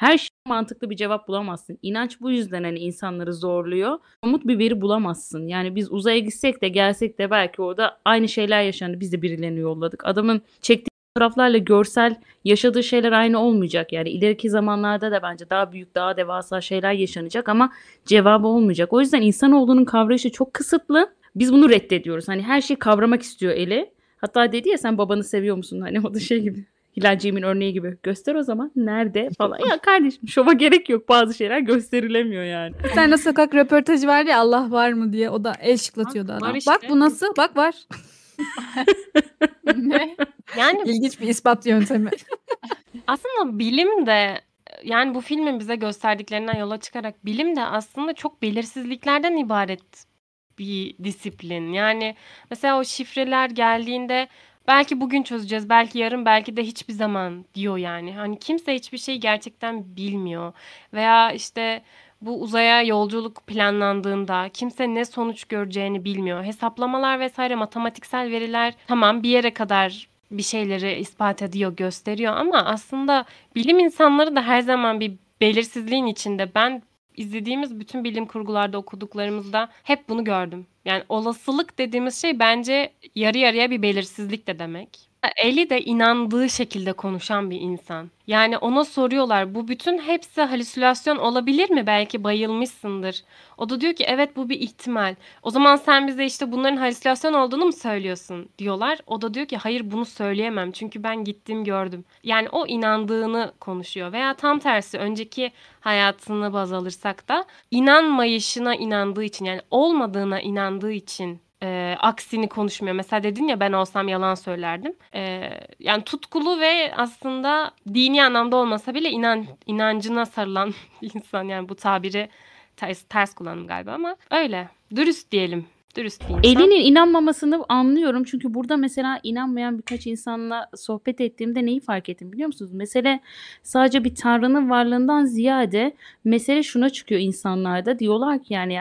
Her şeye mantıklı bir cevap bulamazsın. İnanç bu yüzden hani insanları zorluyor. Somut bir veri bulamazsın. Yani biz uzaya gitsek de gelsek de belki orada aynı şeyler yaşandı. Biz de birilerini yolladık. Adamın çektiği fotoğraflarla görsel yaşadığı şeyler aynı olmayacak. Yani ileriki zamanlarda da bence daha büyük, daha devasa şeyler yaşanacak ama cevabı olmayacak. O yüzden insanoğlunun kavrayışı çok kısıtlı. Biz bunu reddediyoruz. Hani her şeyi kavramak istiyor eli. Hatta dedi ya sen babanı seviyor musun? Hani o da şey gibi. Hilal Cem'in örneği gibi. Göster o zaman. Nerede falan. Ya kardeşim şova gerek yok. Bazı şeyler gösterilemiyor yani. Bir tane sokak röportajı var ya Allah var mı diye o da el şıklatıyordu Bak, adam. işte. Bak bu nasıl? Bak var. ne? Yani İlginç bir ispat yöntemi. aslında bilim de yani bu filmin bize gösterdiklerinden yola çıkarak bilim de aslında çok belirsizliklerden ibaret bir disiplin. Yani mesela o şifreler geldiğinde belki bugün çözeceğiz, belki yarın, belki de hiçbir zaman diyor yani. Hani kimse hiçbir şeyi gerçekten bilmiyor. Veya işte bu uzaya yolculuk planlandığında kimse ne sonuç göreceğini bilmiyor. Hesaplamalar vesaire matematiksel veriler tamam bir yere kadar bir şeyleri ispat ediyor, gösteriyor ama aslında bilim insanları da her zaman bir belirsizliğin içinde. Ben izlediğimiz bütün bilim kurgularda okuduklarımızda hep bunu gördüm. Yani olasılık dediğimiz şey bence yarı yarıya bir belirsizlik de demek. Eli de inandığı şekilde konuşan bir insan. Yani ona soruyorlar bu bütün hepsi halüsinasyon olabilir mi? Belki bayılmışsındır. O da diyor ki evet bu bir ihtimal. O zaman sen bize işte bunların halüsinasyon olduğunu mu söylüyorsun diyorlar. O da diyor ki hayır bunu söyleyemem çünkü ben gittim gördüm. Yani o inandığını konuşuyor veya tam tersi önceki hayatını baz alırsak da inanmayışına inandığı için yani olmadığına inandığı için e, aksini konuşmuyor. Mesela dedin ya ben olsam yalan söylerdim. E, yani tutkulu ve aslında dini anlamda olmasa bile inan inancına sarılan insan yani bu tabiri ters, ters kullandım galiba ama öyle. Dürüst diyelim. Dürüst bir insan. Elinin inanmamasını anlıyorum. Çünkü burada mesela inanmayan birkaç insanla sohbet ettiğimde neyi fark ettim biliyor musunuz? Mesele sadece bir tanrının varlığından ziyade mesele şuna çıkıyor insanlarda. Diyorlar ki yani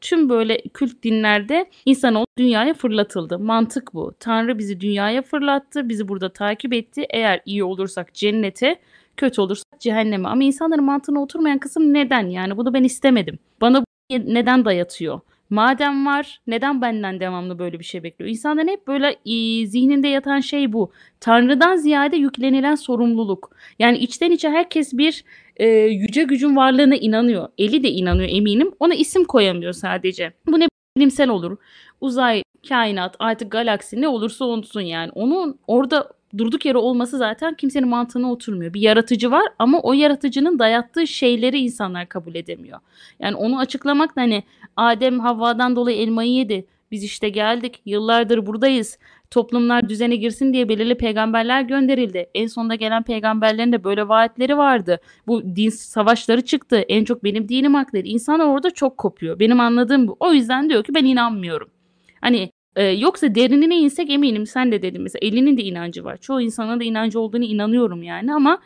tüm böyle kült dinlerde insanoğlu dünyaya fırlatıldı. Mantık bu. Tanrı bizi dünyaya fırlattı. Bizi burada takip etti. Eğer iyi olursak cennete, kötü olursak cehenneme. Ama insanların mantığına oturmayan kısım neden? Yani bunu ben istemedim. Bana neden dayatıyor? Madem var neden benden devamlı böyle bir şey bekliyor? İnsanların hep böyle e, zihninde yatan şey bu. Tanrı'dan ziyade yüklenilen sorumluluk. Yani içten içe herkes bir e, yüce gücün varlığına inanıyor. Eli de inanıyor eminim. Ona isim koyamıyor sadece. Bu ne bilimsel olur. Uzay, kainat, artık galaksi ne olursa olsun yani. Onun orada durduk yere olması zaten kimsenin mantığına oturmuyor. Bir yaratıcı var ama o yaratıcının dayattığı şeyleri insanlar kabul edemiyor. Yani onu açıklamak da hani Adem Havva'dan dolayı elmayı yedi. Biz işte geldik. Yıllardır buradayız. Toplumlar düzene girsin diye belirli peygamberler gönderildi. En sonunda gelen peygamberlerin de böyle vaatleri vardı. Bu din savaşları çıktı. En çok benim dinim hak dedi. İnsanlar orada çok kopuyor. Benim anladığım bu. O yüzden diyor ki ben inanmıyorum. Hani ee, yoksa derinine insek eminim sen de dedin mesela elinin de inancı var. Çoğu insanın da inancı olduğunu inanıyorum yani ama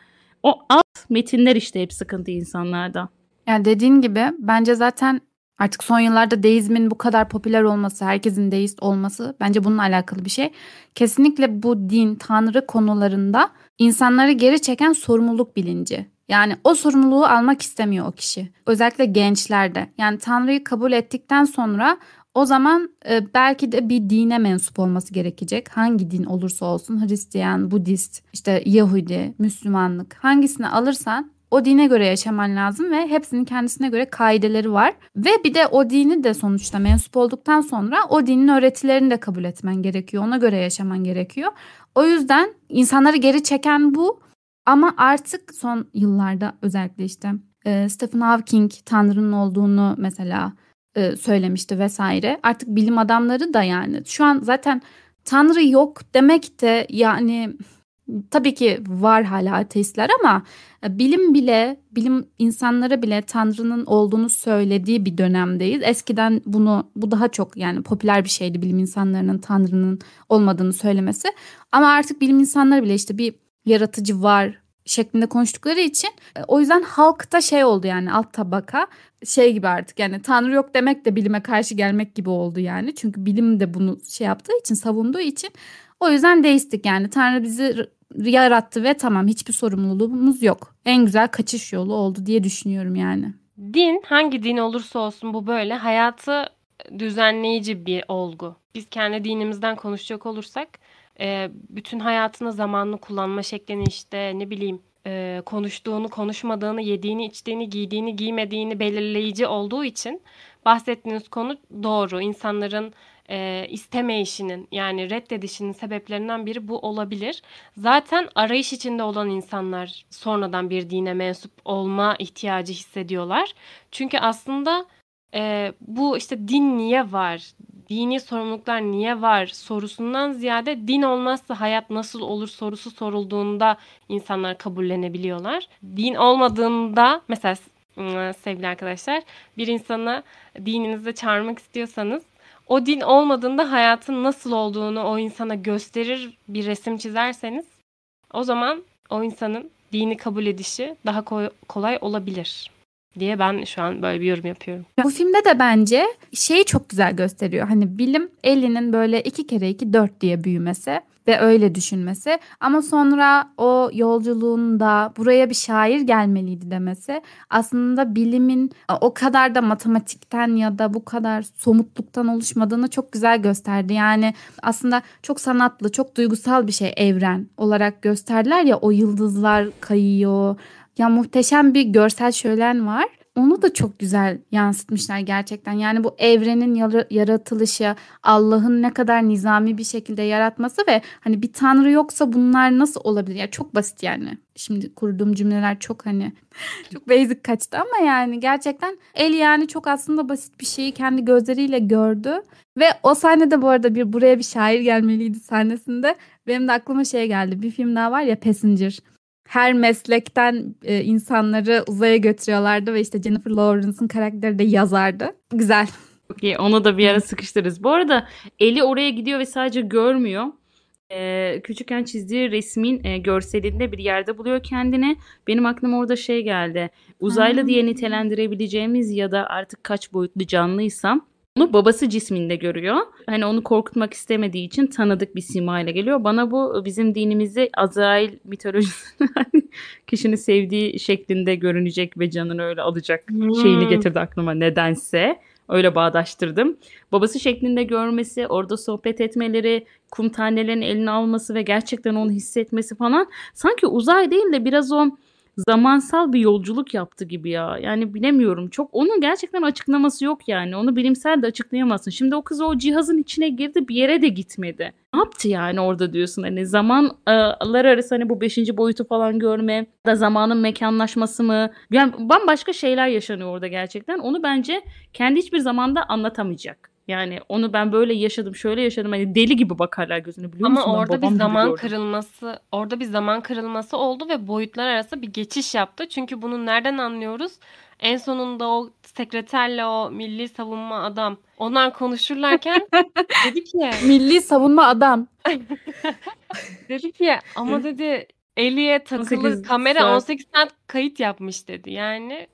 o alt metinler işte hep sıkıntı insanlarda. Yani dediğin gibi bence zaten artık son yıllarda deizmin bu kadar popüler olması, herkesin deist olması bence bununla alakalı bir şey. Kesinlikle bu din, tanrı konularında insanları geri çeken sorumluluk bilinci. Yani o sorumluluğu almak istemiyor o kişi. Özellikle gençlerde. Yani Tanrı'yı kabul ettikten sonra o zaman e, belki de bir dine mensup olması gerekecek. Hangi din olursa olsun Hristiyan, Budist, işte Yahudi, Müslümanlık hangisini alırsan o dine göre yaşaman lazım ve hepsinin kendisine göre kaideleri var. Ve bir de o dini de sonuçta mensup olduktan sonra o dinin öğretilerini de kabul etmen gerekiyor. Ona göre yaşaman gerekiyor. O yüzden insanları geri çeken bu. Ama artık son yıllarda özellikle işte e, Stephen Hawking Tanrı'nın olduğunu mesela e, söylemişti vesaire. Artık bilim adamları da yani şu an zaten Tanrı yok demek de yani tabii ki var hala ateistler ama e, bilim bile bilim insanlara bile Tanrı'nın olduğunu söylediği bir dönemdeyiz. Eskiden bunu bu daha çok yani popüler bir şeydi bilim insanlarının Tanrı'nın olmadığını söylemesi. Ama artık bilim insanları bile işte bir yaratıcı var şeklinde konuştukları için e, o yüzden halkta şey oldu yani alt tabaka şey gibi artık yani tanrı yok demek de bilime karşı gelmek gibi oldu yani. Çünkü bilim de bunu şey yaptığı için savunduğu için o yüzden deistik yani tanrı bizi yarattı ve tamam hiçbir sorumluluğumuz yok. En güzel kaçış yolu oldu diye düşünüyorum yani. Din hangi din olursa olsun bu böyle hayatı düzenleyici bir olgu. Biz kendi dinimizden konuşacak olursak e, bütün hayatını zamanını kullanma şeklini işte ne bileyim e, konuştuğunu, konuşmadığını, yediğini, içtiğini, giydiğini, giymediğini belirleyici olduğu için bahsettiğiniz konu doğru. İnsanların e, istemeyişinin yani reddedişinin sebeplerinden biri bu olabilir. Zaten arayış içinde olan insanlar sonradan bir dine mensup olma ihtiyacı hissediyorlar. Çünkü aslında e, bu işte din niye var? dini sorumluluklar niye var sorusundan ziyade din olmazsa hayat nasıl olur sorusu sorulduğunda insanlar kabullenebiliyorlar. Din olmadığında mesela ıı, sevgili arkadaşlar bir insana dininize çağırmak istiyorsanız o din olmadığında hayatın nasıl olduğunu o insana gösterir bir resim çizerseniz o zaman o insanın dini kabul edişi daha kolay olabilir diye ben şu an böyle bir yorum yapıyorum. Bu filmde de bence şeyi çok güzel gösteriyor. Hani bilim Ellie'nin böyle iki kere iki dört diye büyümesi ve öyle düşünmesi ama sonra o yolculuğunda buraya bir şair gelmeliydi demesi aslında bilimin o kadar da matematikten ya da bu kadar somutluktan oluşmadığını çok güzel gösterdi. Yani aslında çok sanatlı, çok duygusal bir şey evren olarak gösterdiler ya o yıldızlar kayıyor, ya muhteşem bir görsel şölen var. Onu da çok güzel yansıtmışlar gerçekten. Yani bu evrenin yaratılışı, Allah'ın ne kadar nizami bir şekilde yaratması ve hani bir tanrı yoksa bunlar nasıl olabilir? Ya çok basit yani. Şimdi kurduğum cümleler çok hani çok basic kaçtı ama yani gerçekten el yani çok aslında basit bir şeyi kendi gözleriyle gördü. Ve o sahnede bu arada bir buraya bir şair gelmeliydi sahnesinde. Benim de aklıma şey geldi. Bir film daha var ya Passenger. Her meslekten e, insanları uzaya götürüyorlardı ve işte Jennifer Lawrence'ın karakteri de yazardı. Güzel. Okey, onu da bir ara sıkıştırırız. Bu arada Eli oraya gidiyor ve sadece görmüyor. Ee, küçükken çizdiği resmin e, görselinde bir yerde buluyor kendini. Benim aklıma orada şey geldi. Uzaylı Ha. diye nitelendirebileceğimiz ya da artık kaç boyutlu canlıysam onu babası cisminde görüyor. Hani onu korkutmak istemediği için tanıdık bir simayla geliyor. Bana bu bizim dinimizde Azrail mitolojisinde hani kişinin sevdiği şeklinde görünecek ve canını öyle alacak şeyini Hmm. getirdi aklıma nedense. Öyle bağdaştırdım. Babası şeklinde görmesi, orada sohbet etmeleri, kum tanelerini eline alması ve gerçekten onu hissetmesi falan sanki uzay değil de biraz o zamansal bir yolculuk yaptı gibi ya. Yani bilemiyorum. Çok onun gerçekten açıklaması yok yani. Onu bilimsel de açıklayamazsın. Şimdi o kız o cihazın içine girdi bir yere de gitmedi. Ne yaptı yani orada diyorsun hani zamanlar arası hani bu beşinci boyutu falan görme da zamanın mekanlaşması mı? Yani bambaşka şeyler yaşanıyor orada gerçekten. Onu bence kendi hiçbir zamanda anlatamayacak. Yani onu ben böyle yaşadım, şöyle yaşadım. Hani deli gibi bakarlar gözüne biliyor Ama musun? Ben orada bir zaman kırılması, orada bir zaman kırılması oldu ve boyutlar arası bir geçiş yaptı. Çünkü bunu nereden anlıyoruz? En sonunda o sekreterle o milli savunma adam onlar konuşurlarken dedi ki Milli savunma adam. dedi ki ama dedi Eli'ye takılı 18 kamera saat. 18 saat kayıt yapmış dedi. Yani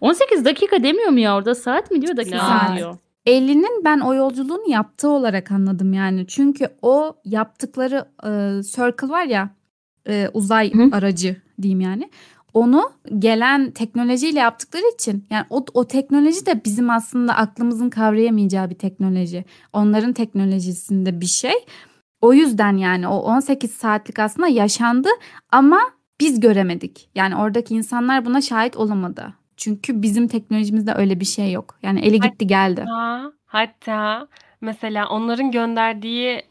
18 dakika demiyor mu ya orada? Saat mi diyor, dakika Saat. diyor? Ellinin ben o yolculuğunu yaptığı olarak anladım yani. Çünkü o yaptıkları e, circle var ya e, uzay Hı. aracı diyeyim yani. Onu gelen teknolojiyle yaptıkları için yani o, o teknoloji de bizim aslında aklımızın kavrayamayacağı bir teknoloji. Onların teknolojisinde bir şey. O yüzden yani o 18 saatlik aslında yaşandı ama biz göremedik. Yani oradaki insanlar buna şahit olamadı. Çünkü bizim teknolojimizde öyle bir şey yok. Yani eli gitti geldi. hatta, hatta mesela onların gönderdiği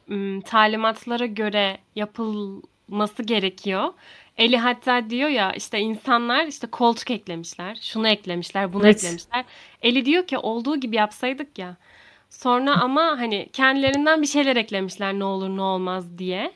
talimatlara göre yapılması gerekiyor. Eli hatta diyor ya işte insanlar işte koltuk eklemişler, şunu eklemişler, bunu Evet. eklemişler. Eli diyor ki olduğu gibi yapsaydık ya. Sonra ama hani kendilerinden bir şeyler eklemişler ne olur ne olmaz diye.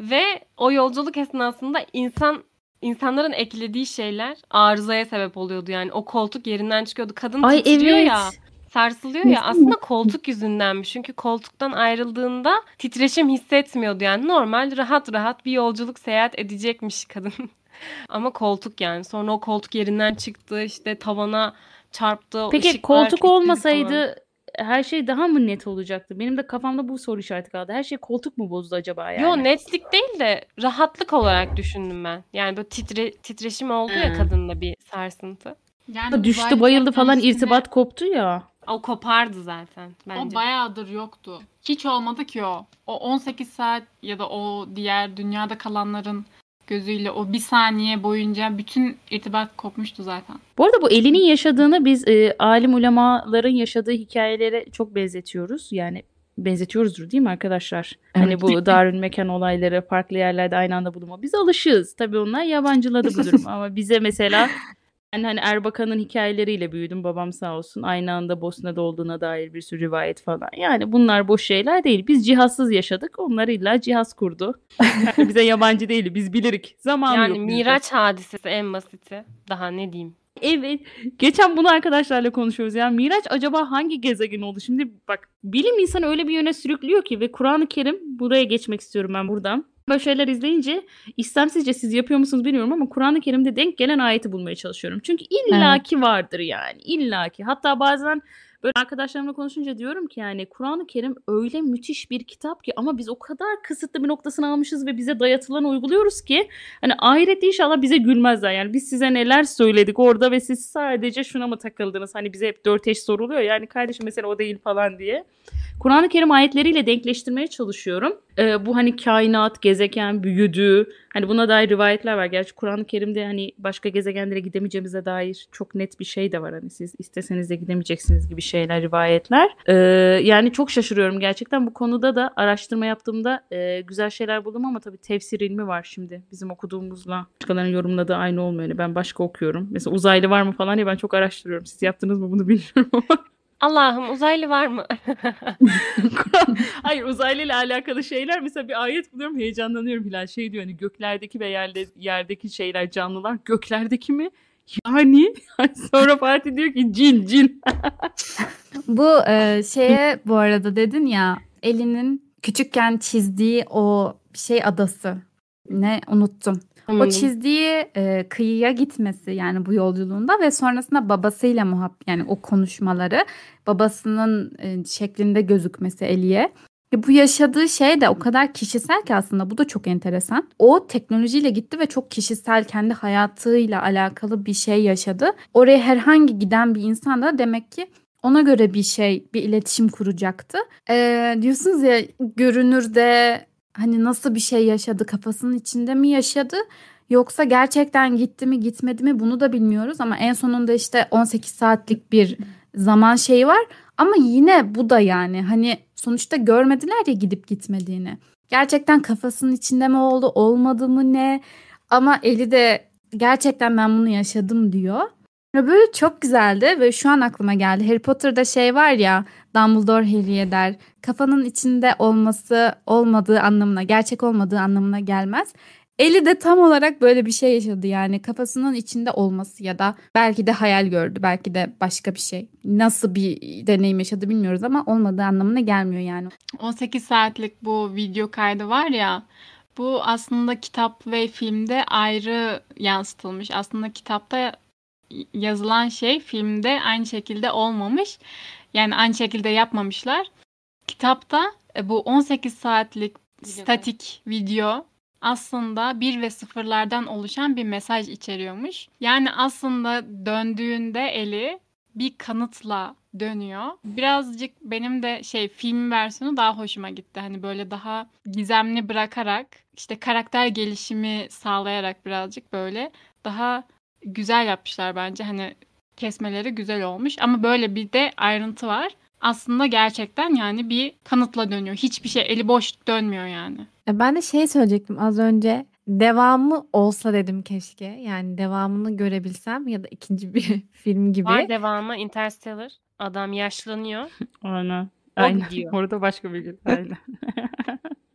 Ve o yolculuk esnasında insan insanların eklediği şeyler arızaya sebep oluyordu yani. O koltuk yerinden çıkıyordu. Kadın Ay titriyor evet. ya. Sarsılıyor ya aslında koltuk yüzündenmiş. Çünkü koltuktan ayrıldığında titreşim hissetmiyordu yani. Normal rahat rahat bir yolculuk seyahat edecekmiş kadın. Ama koltuk yani. Sonra o koltuk yerinden çıktı işte tavana çarptı. Peki koltuk kesildi falan. Her şey daha mı net olacaktı? Benim de kafamda bu soru işareti kaldı. Her şey koltuk mu bozdu acaba yani? Yo netlik değil de rahatlık olarak düşündüm ben. Yani böyle titre, titreşim oldu ya Hı. kadında bir sarsıntı. Yani Düştü bayıldı falan teknolojisinde irtibat koptu ya. O kopardı zaten O bence. bayağıdır yoktu. Hiç olmadı ki o. O 18 saat ya da o diğer dünyada kalanların gözüyle o bir saniye boyunca bütün irtibat kopmuştu zaten. Bu arada bu elinin yaşadığını biz e, alim ulemaların yaşadığı hikayelere çok benzetiyoruz. Yani benzetiyoruzdur değil mi arkadaşlar? Hani bu darül mekan olayları farklı yerlerde aynı anda bulunma. Biz alışığız. Tabii onlar yabancıladı bu durum ama bize mesela ben hani Erbakan'ın hikayeleriyle büyüdüm. Babam sağ olsun. Aynı anda Bosna'da olduğuna dair bir sürü rivayet falan. Yani bunlar boş şeyler değil. Biz cihazsız yaşadık. Onlar illa cihaz kurdu. Yani bize yabancı değil. Biz bilirik. Zamanı Yani yok bizde. Miraç hadisesi en basiti. Daha ne diyeyim. Evet. Geçen bunu arkadaşlarla konuşuyoruz. Yani Miraç acaba hangi gezegen oldu? Şimdi bak bilim insanı öyle bir yöne sürüklüyor ki ve Kur'an-ı Kerim buraya geçmek istiyorum ben buradan. Böyle şeyler izleyince istemsizce siz yapıyor musunuz bilmiyorum ama Kur'an-ı Kerim'de denk gelen ayeti bulmaya çalışıyorum. Çünkü illaki vardır yani. illaki. Hatta bazen böyle arkadaşlarımla konuşunca diyorum ki yani Kur'an-ı Kerim öyle müthiş bir kitap ki ama biz o kadar kısıtlı bir noktasını almışız ve bize dayatılanı uyguluyoruz ki Hani ahirette inşallah bize gülmezler. Yani biz size neler söyledik orada ve siz sadece şuna mı takıldınız? Hani bize hep dört eş soruluyor. Yani kardeşim mesela o değil falan diye. Kur'an-ı Kerim ayetleriyle denkleştirmeye çalışıyorum. Ee, bu hani kainat, gezegen, büyüdü. Hani buna dair rivayetler var. Gerçi Kur'an-ı Kerim'de hani başka gezegenlere gidemeyeceğimize dair çok net bir şey de var. Hani siz isteseniz de gidemeyeceksiniz gibi şeyler, rivayetler. Ee, yani çok şaşırıyorum gerçekten. Bu konuda da araştırma yaptığımda e, güzel şeyler buldum ama tabii tefsir ilmi var şimdi. Bizim okuduğumuzla başkalarının yorumladığı aynı olmuyor. Yani ben başka okuyorum. Mesela uzaylı var mı falan diye ben çok araştırıyorum. Siz yaptınız mı bunu bilmiyorum ama. Allah'ım uzaylı var mı? Hayır uzaylı ile alakalı şeyler mesela bir ayet buluyorum heyecanlanıyorum Hilal. Şey diyor hani göklerdeki ve yerde, yerdeki şeyler canlılar göklerdeki mi? Yani sonra Fatih diyor ki cin cin. Bu e, şeye bu arada dedin ya Eli'nin küçükken çizdiği o şey adası. Ne unuttum. O çizdiği e, kıyıya gitmesi yani bu yolculuğunda ve sonrasında babasıyla muhab yani o konuşmaları babasının e, şeklinde gözükmesi Eli'ye. E, bu yaşadığı şey de o kadar kişisel ki aslında bu da çok enteresan. O teknolojiyle gitti ve çok kişisel kendi hayatıyla alakalı bir şey yaşadı. Oraya herhangi giden bir insan da demek ki ona göre bir şey, bir iletişim kuracaktı. Ee, diyorsunuz ya görünürde hani nasıl bir şey yaşadı, kafasının içinde mi yaşadı? Yoksa gerçekten gitti mi gitmedi mi bunu da bilmiyoruz ama en sonunda işte 18 saatlik bir zaman şeyi var. Ama yine bu da yani hani sonuçta görmediler ya gidip gitmediğini. Gerçekten kafasının içinde mi oldu olmadı mı ne? Ama Eli de gerçekten ben bunu yaşadım diyor. Ya böyle çok güzeldi ve şu an aklıma geldi. Harry Potter'da şey var ya Dumbledore Harry'e der. Kafanın içinde olması olmadığı anlamına, gerçek olmadığı anlamına gelmez. Eli de tam olarak böyle bir şey yaşadı yani kafasının içinde olması ya da belki de hayal gördü belki de başka bir şey. Nasıl bir deneyim yaşadı bilmiyoruz ama olmadığı anlamına gelmiyor yani. 18 saatlik bu video kaydı var ya bu aslında kitap ve filmde ayrı yansıtılmış. Aslında kitapta yazılan şey filmde aynı şekilde olmamış. Yani aynı şekilde yapmamışlar. Kitapta e, bu 18 saatlik statik video aslında bir ve sıfırlardan oluşan bir mesaj içeriyormuş. Yani aslında döndüğünde eli bir kanıtla dönüyor. Birazcık benim de şey film versiyonu daha hoşuma gitti. Hani böyle daha gizemli bırakarak işte karakter gelişimi sağlayarak birazcık böyle daha güzel yapmışlar bence. Hani kesmeleri güzel olmuş ama böyle bir de ayrıntı var. Aslında gerçekten yani bir kanıtla dönüyor. Hiçbir şey eli boş dönmüyor yani. E, ben de şey söyleyecektim az önce. Devamı olsa dedim keşke. Yani devamını görebilsem ya da ikinci bir film gibi. Var devamı Interstellar. Adam yaşlanıyor. Aynen. O Aynen. Orada başka bir gün. Aynen.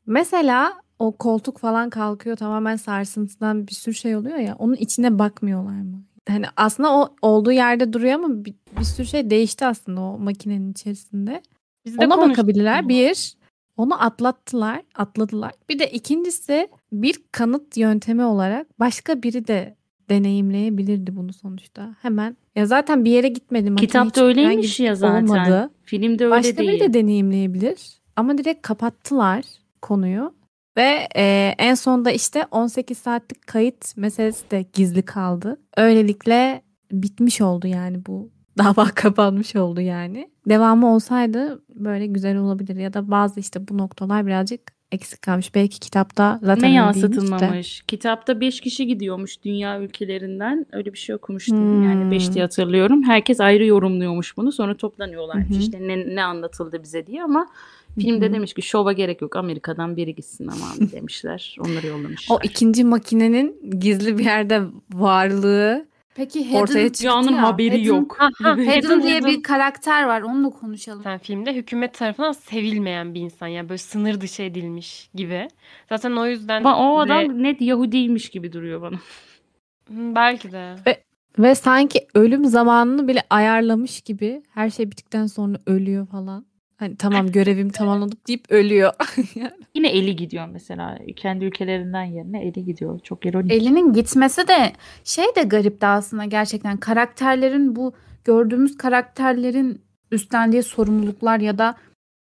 Mesela o koltuk falan kalkıyor tamamen sarsıntıdan bir sürü şey oluyor ya. Onun içine bakmıyorlar mı? Hani aslında o olduğu yerde duruyor ama bir, bir sürü şey değişti aslında o makinenin içerisinde. Biz de Ona bakabilirler. bunu. Bir, onu atlattılar, atladılar. Bir de ikincisi bir kanıt yöntemi olarak başka biri de deneyimleyebilirdi bunu sonuçta. Hemen ya zaten bir yere gitmedi. makine Kitapta öyleymiş şey ya zaten. Olmadı. Filmde öyle Başka değil. biri de deneyimleyebilir. Ama direkt kapattılar konuyu. Ve e, en sonunda işte 18 saatlik kayıt meselesi de gizli kaldı. Öylelikle bitmiş oldu yani bu dava kapanmış oldu yani. Devamı olsaydı böyle güzel olabilir ya da bazı işte bu noktalar birazcık eksik kalmış. Belki kitapta zaten ne değilmiş de. yansıtılmamış? Kitapta 5 kişi gidiyormuş dünya ülkelerinden. Öyle bir şey okumuştum. Hmm. Yani 5 diye hatırlıyorum. Herkes ayrı yorumluyormuş bunu. Sonra toplanıyorlarmış. Hı hı. İşte ne, ne anlatıldı bize diye ama filmde demiş ki şova gerek yok. Amerika'dan biri gitsin ama demişler. Onları yollamışlar. O ikinci makinenin gizli bir yerde varlığı Peki Ortaya Hayden, çıktı Dünyanın ya, haberi Hayden- yok. Ha, diye bir karakter var onunla konuşalım. Zaten filmde hükümet tarafından sevilmeyen bir insan. Yani böyle sınır dışı edilmiş gibi. Zaten o yüzden Ama o de- adam net Yahudiymiş gibi duruyor bana. Belki de. ve sanki ölüm zamanını bile ayarlamış gibi her şey bittikten sonra ölüyor falan. Hani tamam görevim tamamladım deyip ölüyor. Yine eli gidiyor mesela. Kendi ülkelerinden yerine eli gidiyor. Çok ironik. Elinin gitmesi de şey de garipti aslında gerçekten karakterlerin bu gördüğümüz karakterlerin üstlendiği sorumluluklar ya da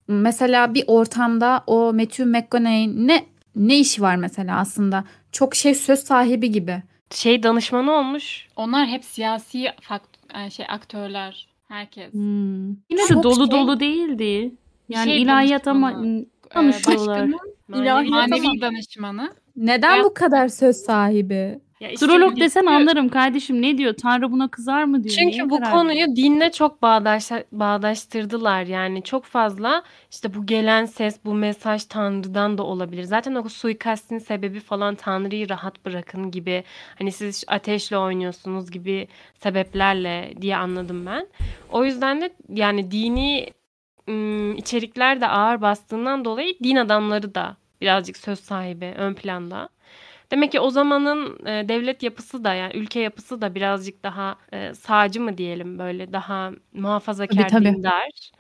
mesela bir ortamda o Matthew McConaughey'in ne ne işi var mesela aslında çok şey söz sahibi gibi. Şey danışmanı olmuş. Onlar hep siyasi fakt şey aktörler. Herkes. Hmm. Yine de Çok dolu şey- dolu değildi. Yani şey ilahiyat ama danışmanı. Ee, konuşuyorlar. başkanın Manevi İlahi- danışman. manevi danışmanı. Neden bu kadar söz sahibi? Ya işte Astrolog bir- desen anlarım kardeşim. Ne diyor? Tanrı buna kızar mı diyor. Çünkü bu karar konuyu dinle çok bağdaş, bağdaştırdılar. Yani çok fazla işte bu gelen ses, bu mesaj Tanrı'dan da olabilir. Zaten o suikastin sebebi falan Tanrı'yı rahat bırakın gibi. Hani siz ateşle oynuyorsunuz gibi sebeplerle diye anladım ben. O yüzden de yani dini içerikler de ağır bastığından dolayı din adamları da birazcık söz sahibi ön planda. Demek ki o zamanın e, devlet yapısı da yani ülke yapısı da birazcık daha e, sağcı mı diyelim böyle daha muhafazakar Tabii, tabii. dindar.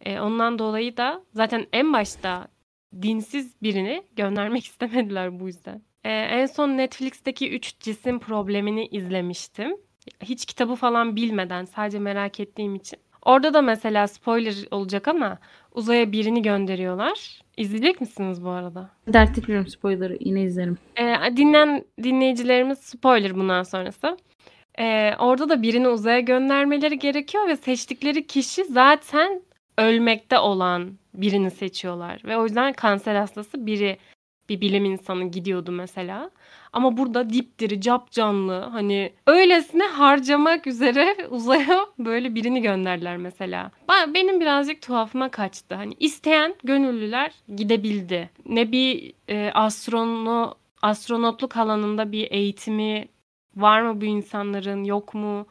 E, ondan dolayı da zaten en başta dinsiz birini göndermek istemediler bu yüzden. E, en son Netflix'teki Üç Cisim Problemini izlemiştim. Hiç kitabı falan bilmeden sadece merak ettiğim için. Orada da mesela spoiler olacak ama uzaya birini gönderiyorlar. İzleyecek misiniz bu arada? Dert etmiyorum spoiler'ı. Yine izlerim. E, dinleyen dinleyicilerimiz spoiler bundan sonrası. E, orada da birini uzaya göndermeleri gerekiyor ve seçtikleri kişi zaten ölmekte olan birini seçiyorlar. Ve o yüzden kanser hastası biri bir bilim insanı gidiyordu mesela. Ama burada dipdiri, cap canlı hani öylesine harcamak üzere uzaya böyle birini gönderdiler mesela. Benim birazcık tuhafıma kaçtı. Hani isteyen gönüllüler gidebildi. Ne bir e, astrono astronotluk alanında bir eğitimi var mı bu insanların yok mu?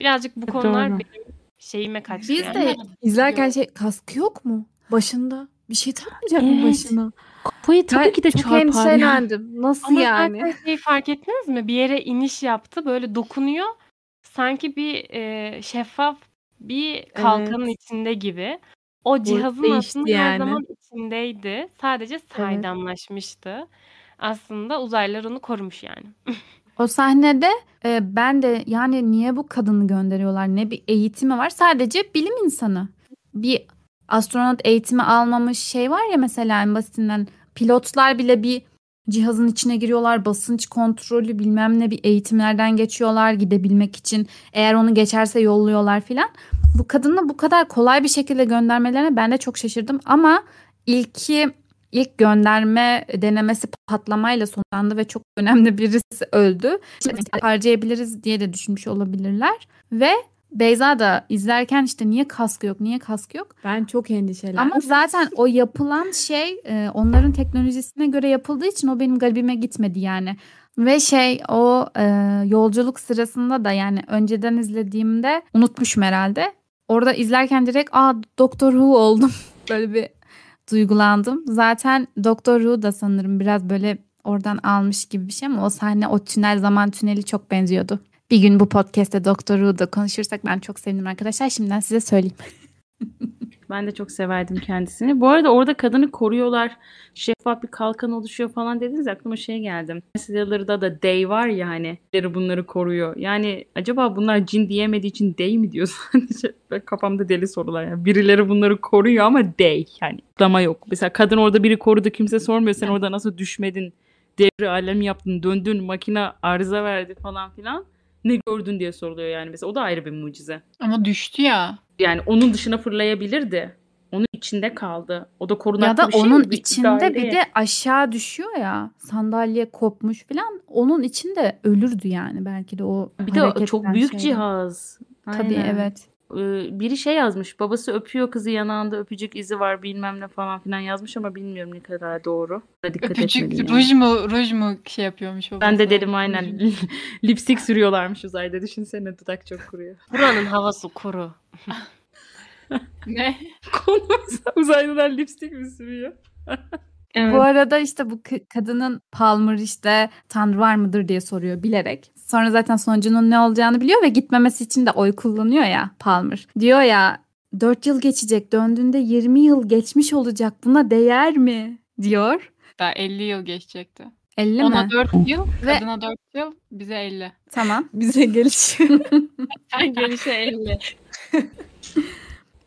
Birazcık bu Doğru. konular benim şeyime kaçtı. Biz yani. de İzlerken şey kaskı yok mu? Başında. Bir şey takmayacak mı Evet. başına? Kafayı tabii Ben ki de çok çarpar endişelendim. Nasıl Ama yani? zaten şeyi fark ettiniz mi? Bir yere iniş yaptı böyle dokunuyor. Sanki bir e, şeffaf bir kalkanın içinde gibi. O cihazın aslında her yani. zaman içindeydi. Sadece saydamlaşmıştı. Aslında uzaylılar onu korumuş yani. O sahnede e, ben de yani niye bu kadını gönderiyorlar? Ne bir eğitimi var? Sadece bilim insanı. Bir astronot eğitimi almamış şey var ya mesela en basitinden pilotlar bile bir cihazın içine giriyorlar. Basınç kontrolü bilmem ne bir eğitimlerden geçiyorlar gidebilmek için. Eğer onu geçerse yolluyorlar filan. Bu kadını bu kadar kolay bir şekilde göndermelerine ben de çok şaşırdım ama ilki ilk gönderme denemesi patlamayla sonlandı ve çok önemli birisi öldü. Şimdi harcayabiliriz diye de düşünmüş olabilirler. Ve Beyza da izlerken işte niye kaskı yok, niye kaskı yok? Ben çok endişelendim. Ama zaten o yapılan şey e, onların teknolojisine göre yapıldığı için o benim garibime gitmedi yani. Ve şey o e, yolculuk sırasında da yani önceden izlediğimde unutmuşum herhalde. Orada izlerken direkt aa Doktor Who oldum. Böyle bir duygulandım. Zaten Doktor Who da sanırım biraz böyle oradan almış gibi bir şey ama o sahne o tünel zaman tüneli çok benziyordu. Bir gün bu podcast'te Doktor Who'da konuşursak ben çok sevinirim arkadaşlar. Şimdiden size söyleyeyim. Ben de çok severdim kendisini. Bu arada orada kadını koruyorlar. Şeffaf bir kalkan oluşuyor falan dediniz aklıma şey geldi. Silahlarında da Day var ya hani. bunları koruyor. Yani acaba bunlar cin diyemediği için Day mi diyor sadece? Ben kafamda deli sorular yani. Birileri bunları koruyor ama Day. Yani dama yok. Mesela kadın orada biri korudu kimse sormuyor. Sen orada nasıl düşmedin? Devri alem yaptın. Döndün makine arıza verdi falan filan. Ne gördün diye soruluyor yani. Mesela o da ayrı bir mucize. Ama düştü ya. Yani onun dışına fırlayabilirdi. Onun içinde kaldı. O da korunaklı Ya da bir şey onun mi? Bir içinde daire. bir de aşağı düşüyor ya sandalye kopmuş falan onun içinde ölürdü yani belki de o bir de çok büyük şeyden. cihaz. Tabii Aynen. evet. Biri şey yazmış. Babası öpüyor kızı yanağında öpücük izi var bilmem ne falan filan yazmış ama bilmiyorum ne kadar doğru. Dikkat Öpücük yani. ruj mu ruj mu şey yapıyormuş o. Ben de babası? dedim aynen. Lipstick sürüyorlarmış uzayda. Düşünsene dudak çok kuruyor. Buranın havası kuru. Ne? Konumuz uzaylılar lipstick mi sürüyor? Bu arada işte bu kadının Palmer işte tanrı var mıdır diye soruyor bilerek. Sonra zaten sonucunun ne olacağını biliyor ve gitmemesi için de oy kullanıyor ya Palmer. Diyor ya 4 yıl geçecek döndüğünde 20 yıl geçmiş olacak buna değer mi? diyor. Daha 50 yıl geçecekti. 50 Ona mi? 4 yıl, Ve- kadına 4 yıl, bize 50. Tamam. Bize geliş. Ben gelişe 50.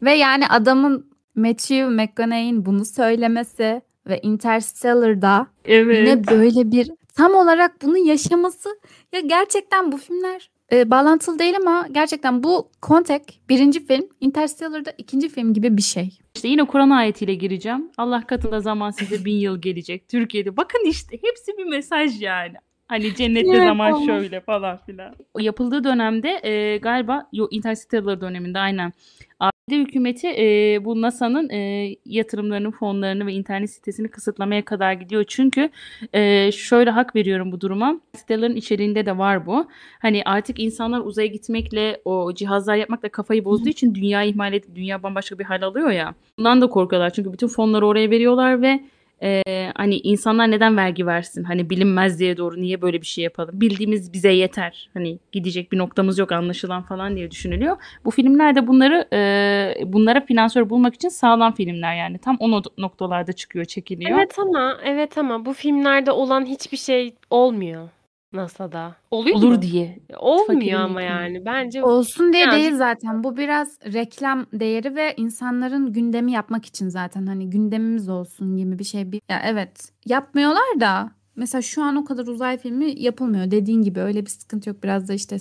Ve yani adamın Matthew McConaughey'in bunu söylemesi ve Interstellar'da Evet. yine böyle bir tam olarak bunu yaşaması ya gerçekten bu filmler e, bağlantılı değil ama gerçekten bu Contact birinci film Interstellar'da ikinci film gibi bir şey. İşte yine Kur'an ayetiyle gireceğim. Allah katında zaman size bin yıl gelecek. Türkiye'de bakın işte hepsi bir mesaj yani. Hani cennette Evet, zaman tamam. şöyle falan filan. Yapıldığı dönemde e, galiba yo, Interstellar döneminde aynen. ABD hükümeti e, bu NASA'nın e, yatırımlarını, fonlarını ve internet sitesini kısıtlamaya kadar gidiyor. Çünkü e, şöyle hak veriyorum bu duruma. Interstellar'ın içeriğinde de var bu. Hani artık insanlar uzaya gitmekle, o cihazlar yapmakla kafayı bozduğu için dünyayı ihmal edip dünya bambaşka bir hal alıyor ya. Bundan da korkuyorlar. Çünkü bütün fonları oraya veriyorlar ve e, hani insanlar neden vergi versin? Hani bilinmez diye doğru niye böyle bir şey yapalım? Bildiğimiz bize yeter. Hani gidecek bir noktamız yok anlaşılan falan diye düşünülüyor. Bu filmler de bunları e, bunlara finansör bulmak için sağlam filmler yani. Tam o no- noktalarda çıkıyor, çekiliyor. Evet ama evet ama bu filmlerde olan hiçbir şey olmuyor NASA'da. Oluyor Olur mu? diye. Olmuyor Fakirin ama yani. Bence Olsun diye Birazcık- değil zaten. Bu biraz reklam değeri ve insanların gündemi yapmak için zaten hani gündemimiz olsun gibi bir şey. Bir... Ya evet yapmıyorlar da mesela şu an o kadar uzay filmi yapılmıyor. Dediğin gibi öyle bir sıkıntı yok. Biraz da işte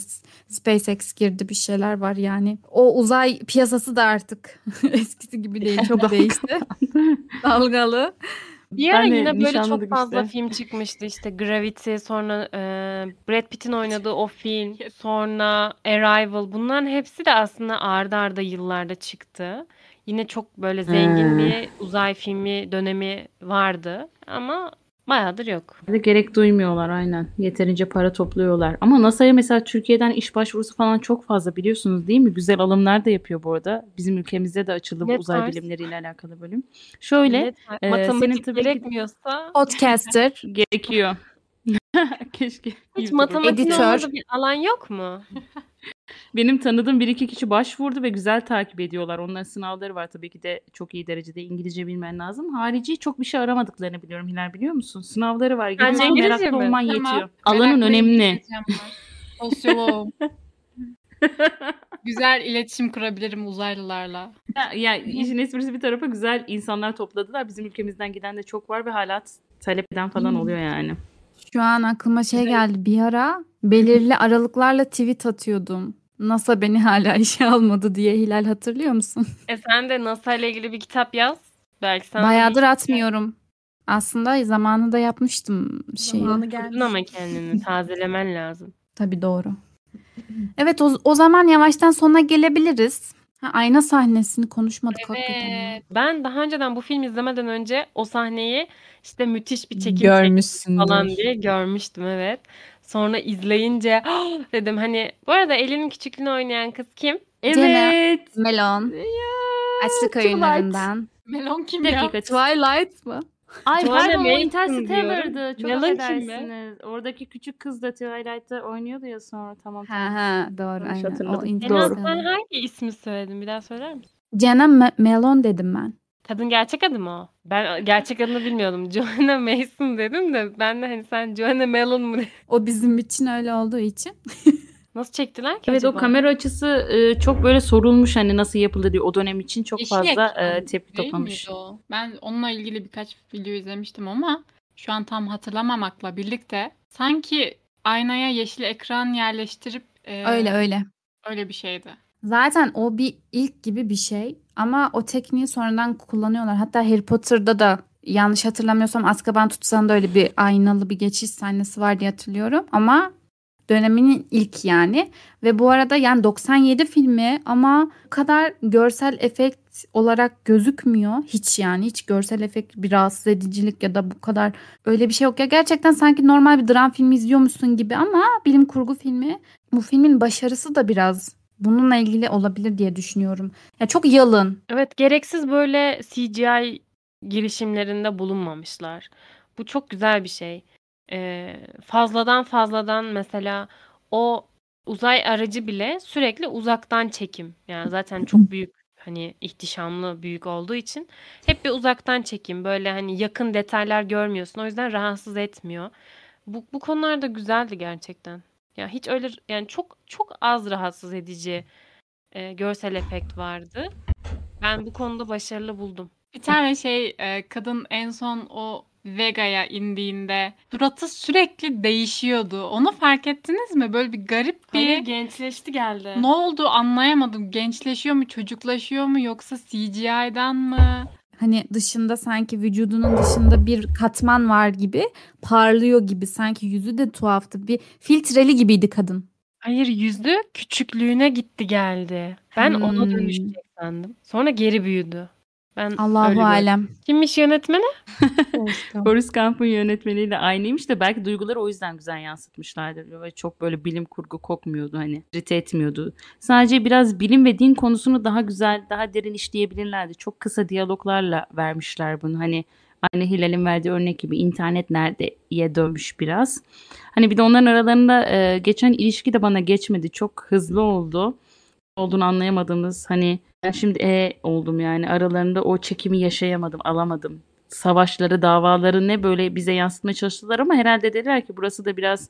SpaceX girdi bir şeyler var yani. O uzay piyasası da artık eskisi gibi değil. Çok değişti. Dalgalı. Bir ara yine böyle çok fazla işte. film çıkmıştı işte Gravity sonra e, Brad Pitt'in oynadığı o film sonra Arrival bunların hepsi de aslında arda arda yıllarda çıktı. Yine çok böyle zengin Hmm. bir uzay filmi dönemi vardı ama bayağıdır yok. gerek duymuyorlar aynen. Yeterince para topluyorlar. Ama NASA'ya mesela Türkiye'den iş başvurusu falan çok fazla biliyorsunuz değil mi? Güzel alımlar da yapıyor bu arada. Bizim ülkemizde de açıldı bu uzay tarz? bilimleriyle alakalı bölüm. Şöyle Evet, e, matematik senin gerekmiyorsa Podcaster. gerekiyor. Keşke. hiç matematiğin Editör. bir alan yok mu? Benim tanıdığım bir iki kişi başvurdu ve güzel takip ediyorlar. Onların sınavları var tabii ki de çok iyi derecede İngilizce bilmen lazım. Harici çok bir şey aramadıklarını biliyorum Hilal biliyor musun? Sınavları var. Gidip İngilizce meraklı mi? olman Tamam. yetiyor. Alanın Meraklı önemli. Sosyoloğum. Güzel iletişim kurabilirim uzaylılarla. Ya, ya işin esprisi bir tarafa güzel insanlar topladılar. Bizim ülkemizden giden de çok var ve hala talep eden falan Hmm. oluyor yani. Şu an aklıma şey geldi. Bir ara belirli aralıklarla tweet atıyordum. NASA beni hala işe almadı diye Hilal hatırlıyor musun? E sen de NASA ile ilgili bir kitap yaz. Belki sen Bayağıdır atmıyorum. Aslında zamanında yapmıştım şeyi. Kurdun ama kendini tazelemen lazım. Tabii doğru. Evet o, o zaman yavaştan sona gelebiliriz. Ha, ayna sahnesini konuşmadık hakikaten. Evet. Ben daha önceden bu film izlemeden önce o sahneyi işte müthiş bir çekim falan diye görmüştüm evet. Sonra izleyince "Ah!" dedim hani bu arada Elinin küçüklüğünü oynayan kız kim? Evet. Melon. Açlık Twilight. oyunlarından. Melon kim Bir ya? dakika. Twilight mı? Ay Joanna pardon o Interstellar'dı. Çok Melon kim be? affedersiniz. Oradaki küçük kız da Twilight'ta oynuyordu ya sonra tamam. Ha ha doğru Yanlış aynen. O hatırladım. Enas Interstellar. sen hangi ismi söyledin bir daha söyler misin? Jenna Me- Melon dedim ben. Kadın gerçek adı mı o? Ben gerçek adını bilmiyordum. Joanna Mason dedim de ben de hani sen Joanna Melon mu dedin? O bizim için öyle olduğu için. Nasıl çektiler ki Evet o acaba? kamera açısı e, çok böyle sorulmuş hani nasıl yapıldı diye o dönem için çok Yeşil fazla e, tepki değil toplamış. miydi o? Ben onunla ilgili birkaç video izlemiştim ama şu an tam hatırlamamakla birlikte sanki aynaya yeşil ekran yerleştirip e, Öyle öyle. öyle bir şeydi. Zaten o bir ilk gibi bir şey ama o tekniği sonradan kullanıyorlar. Hatta Harry Potter'da da yanlış hatırlamıyorsam Azkaban Tutsağı'nda öyle bir aynalı bir geçiş sahnesi var diye hatırlıyorum. Ama döneminin ilk yani. Ve bu arada yani 97 filmi ama bu kadar görsel efekt olarak gözükmüyor. Hiç yani hiç görsel efekt bir rahatsız edicilik ya da bu kadar öyle bir şey yok. Ya gerçekten sanki normal bir dram filmi izliyormuşsun gibi ama bilim kurgu filmi. Bu filmin başarısı da biraz bununla ilgili olabilir diye düşünüyorum. Ya çok yalın. Evet gereksiz böyle CGI girişimlerinde bulunmamışlar. Bu çok güzel bir şey. Ee, fazladan fazladan mesela o uzay aracı bile sürekli uzaktan çekim. Yani zaten çok büyük hani ihtişamlı büyük olduğu için hep bir uzaktan çekim. Böyle hani yakın detaylar görmüyorsun. O yüzden rahatsız etmiyor. Bu, bu konularda güzeldi gerçekten. Ya hiç öyle yani çok çok az rahatsız edici e, görsel efekt vardı. Ben bu konuda başarılı buldum. Bir tane şey e, kadın en son o Vega'ya indiğinde suratı sürekli değişiyordu. Onu fark ettiniz mi? Böyle bir garip bir Hayır gençleşti geldi. ne oldu anlayamadım. Gençleşiyor mu, çocuklaşıyor mu yoksa CGI'den mı? Hani dışında sanki vücudunun dışında bir katman var gibi parlıyor gibi sanki yüzü de tuhaftı. Bir filtreli gibiydi kadın. Hayır yüzü küçüklüğüne gitti geldi. Ben ona Hmm. dönüşecek sandım. Sonra geri büyüdü. Ben Allahu alem. Kimmiş yönetmeni? Forrest Gump'ın yönetmeniyle aynıymış da belki duyguları o yüzden güzel yansıtmışlardır. Ve çok böyle bilim kurgu kokmuyordu hani. irite etmiyordu. Sadece biraz bilim ve din konusunu daha güzel, daha derin işleyebilirlerdi. Çok kısa diyaloglarla vermişler bunu. Hani aynı Hilal'in verdiği örnek gibi internet neredeye dönmüş biraz. Hani bir de onların aralarında e, geçen ilişki de bana geçmedi. Çok hızlı oldu. Olduğunu anlayamadığımız hani ben şimdi e oldum yani aralarında o çekimi yaşayamadım, alamadım savaşları, davaları ne böyle bize yansıtmaya çalıştılar ama herhalde dediler ki burası da biraz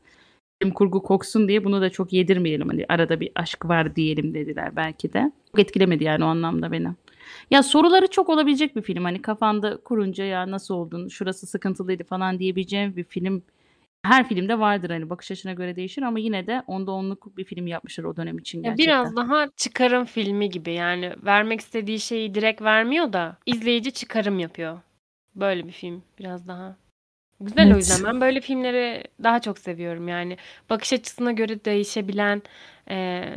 bilim kurgu koksun diye bunu da çok yedirmeyelim. Hani arada bir aşk var diyelim dediler belki de. Çok etkilemedi yani o anlamda beni. Ya soruları çok olabilecek bir film. Hani kafanda kurunca ya nasıl oldun, şurası sıkıntılıydı falan diyebileceğim bir film. Her filmde vardır hani bakış açına göre değişir ama yine de onda onluk bir film yapmışlar o dönem için Ya gerçekten. biraz daha çıkarım filmi gibi yani vermek istediği şeyi direkt vermiyor da izleyici çıkarım yapıyor. Böyle bir film biraz daha. Güzel o Evet. yüzden ben böyle filmleri daha çok seviyorum yani bakış açısına göre değişebilen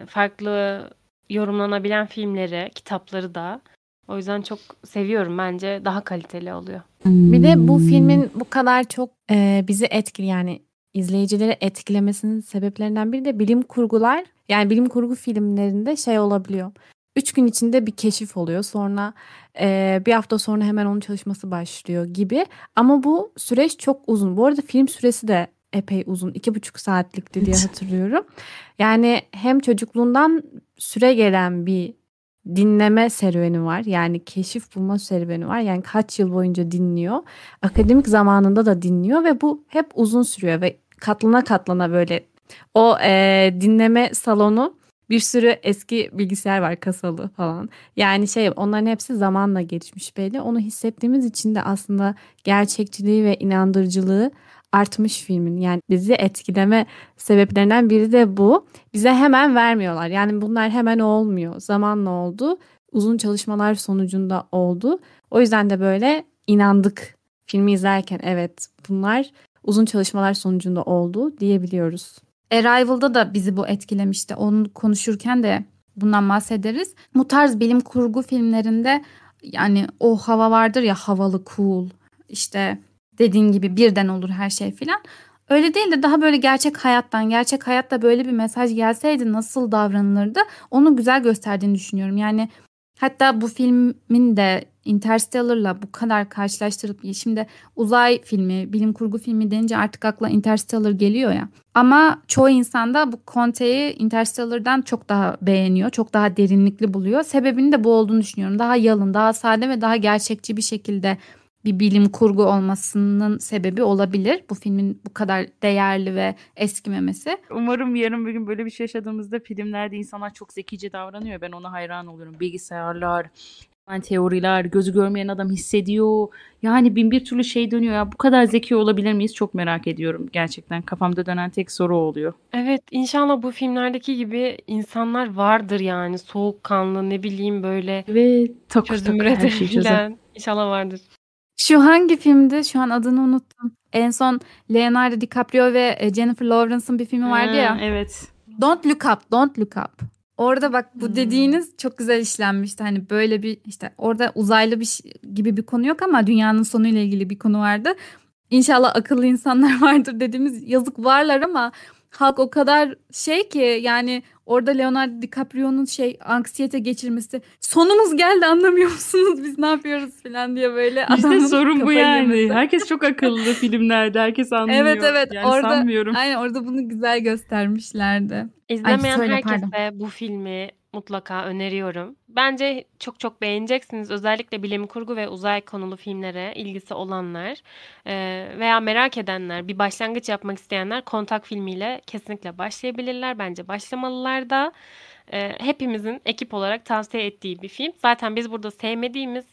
farklı yorumlanabilen filmleri, kitapları da. O yüzden çok seviyorum bence daha kaliteli oluyor. Bir de bu filmin bu kadar çok e, bizi etkili yani izleyicileri etkilemesinin sebeplerinden biri de bilim kurgular. Yani bilim kurgu filmlerinde şey olabiliyor. Üç gün içinde bir keşif oluyor. Sonra e, bir hafta sonra hemen onun çalışması başlıyor gibi. Ama bu süreç çok uzun. Bu arada film süresi de epey uzun. iki buçuk saatlikti diye hatırlıyorum. Yani hem çocukluğundan süre gelen bir dinleme serüveni var. Yani keşif bulma serüveni var. Yani kaç yıl boyunca dinliyor. Akademik zamanında da dinliyor ve bu hep uzun sürüyor ve katlana katlana böyle o e, dinleme salonu bir sürü eski bilgisayar var kasalı falan. Yani şey onların hepsi zamanla gelişmiş belli. Onu hissettiğimiz için de aslında gerçekçiliği ve inandırıcılığı artmış filmin. Yani bizi etkileme sebeplerinden biri de bu. Bize hemen vermiyorlar. Yani bunlar hemen olmuyor. Zamanla oldu. Uzun çalışmalar sonucunda oldu. O yüzden de böyle inandık filmi izlerken. Evet bunlar uzun çalışmalar sonucunda oldu diyebiliyoruz. Arrival'da da bizi bu etkilemişti. Onu konuşurken de bundan bahsederiz. Bu tarz bilim kurgu filmlerinde yani o hava vardır ya havalı, cool. işte dediğin gibi birden olur her şey filan. Öyle değil de daha böyle gerçek hayattan, gerçek hayatta böyle bir mesaj gelseydi nasıl davranılırdı onu güzel gösterdiğini düşünüyorum. Yani hatta bu filmin de Interstellar'la bu kadar karşılaştırıp şimdi uzay filmi, bilim kurgu filmi denince artık akla Interstellar geliyor ya. Ama çoğu insan da bu Conte'yi Interstellar'dan çok daha beğeniyor. Çok daha derinlikli buluyor. Sebebinin de bu olduğunu düşünüyorum. Daha yalın, daha sade ve daha gerçekçi bir şekilde bir bilim kurgu olmasının sebebi olabilir. Bu filmin bu kadar değerli ve eskimemesi. Umarım yarın bir gün böyle bir şey yaşadığımızda filmlerde insanlar çok zekice davranıyor. Ben ona hayran oluyorum. Bilgisayarlar, hemen teoriler, gözü görmeyen adam hissediyor. Yani bin bir türlü şey dönüyor ya. Bu kadar zeki olabilir miyiz? Çok merak ediyorum gerçekten. Kafamda dönen tek soru o oluyor. Evet, inşallah bu filmlerdeki gibi insanlar vardır yani soğukkanlı ne bileyim böyle Ve takır takır her şeyi çözen. İnşallah vardır. Şu hangi filmdi? Şu an adını unuttum. En son Leonardo DiCaprio ve e, Jennifer Lawrence'ın bir filmi vardı ya. Evet. Don't Look Up, Don't Look Up. Orada bak bu Hmm. dediğiniz çok güzel işlenmişti. Hani böyle bir işte orada uzaylı bir şey- gibi bir konu yok ama dünyanın sonuyla ilgili bir konu vardı. İnşallah akıllı insanlar vardır dediğimiz yazık varlar ama halk o kadar şey ki yani orada Leonardo DiCaprio'nun şey anksiyete geçirmesi sonumuz geldi anlamıyor musunuz biz ne yapıyoruz falan diye böyle İşte sorun bu yani. yemesi. Herkes çok akıllı filmlerde. Herkes anlıyor. Evet, evet. Yani Orada- sanmıyorum. Aynen orada bunu güzel göstermişlerdi. İzlemeyen söyle, herkese bu filmi mutlaka öneriyorum. Bence çok çok beğeneceksiniz. Özellikle bilim kurgu ve uzay konulu filmlere ilgisi olanlar veya merak edenler, bir başlangıç yapmak isteyenler Kontak filmiyle kesinlikle başlayabilirler. Bence başlamalılar da. Hepimizin ekip olarak tavsiye ettiği bir film. Zaten biz burada sevmediğimiz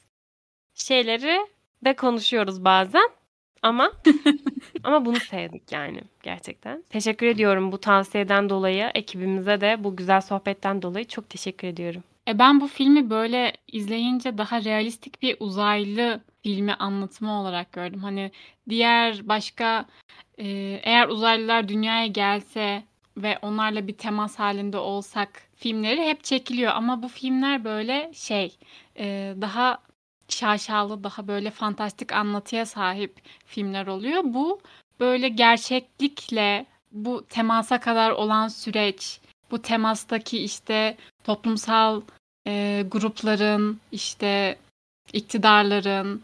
şeyleri de konuşuyoruz bazen. Ama ama bunu sevdik yani gerçekten. Teşekkür ediyorum bu tavsiyeden dolayı. Ekibimize de bu güzel sohbetten dolayı çok teşekkür ediyorum. E ben bu filmi böyle izleyince daha realistik bir uzaylı filmi anlatımı olarak gördüm. Hani diğer başka e, eğer uzaylılar dünyaya gelse ve onlarla bir temas halinde olsak filmleri hep çekiliyor ama bu filmler böyle şey e, daha şaşalı daha böyle fantastik anlatıya sahip filmler oluyor. Bu böyle gerçeklikle bu temasa kadar olan süreç, bu temastaki işte toplumsal e, grupların, işte iktidarların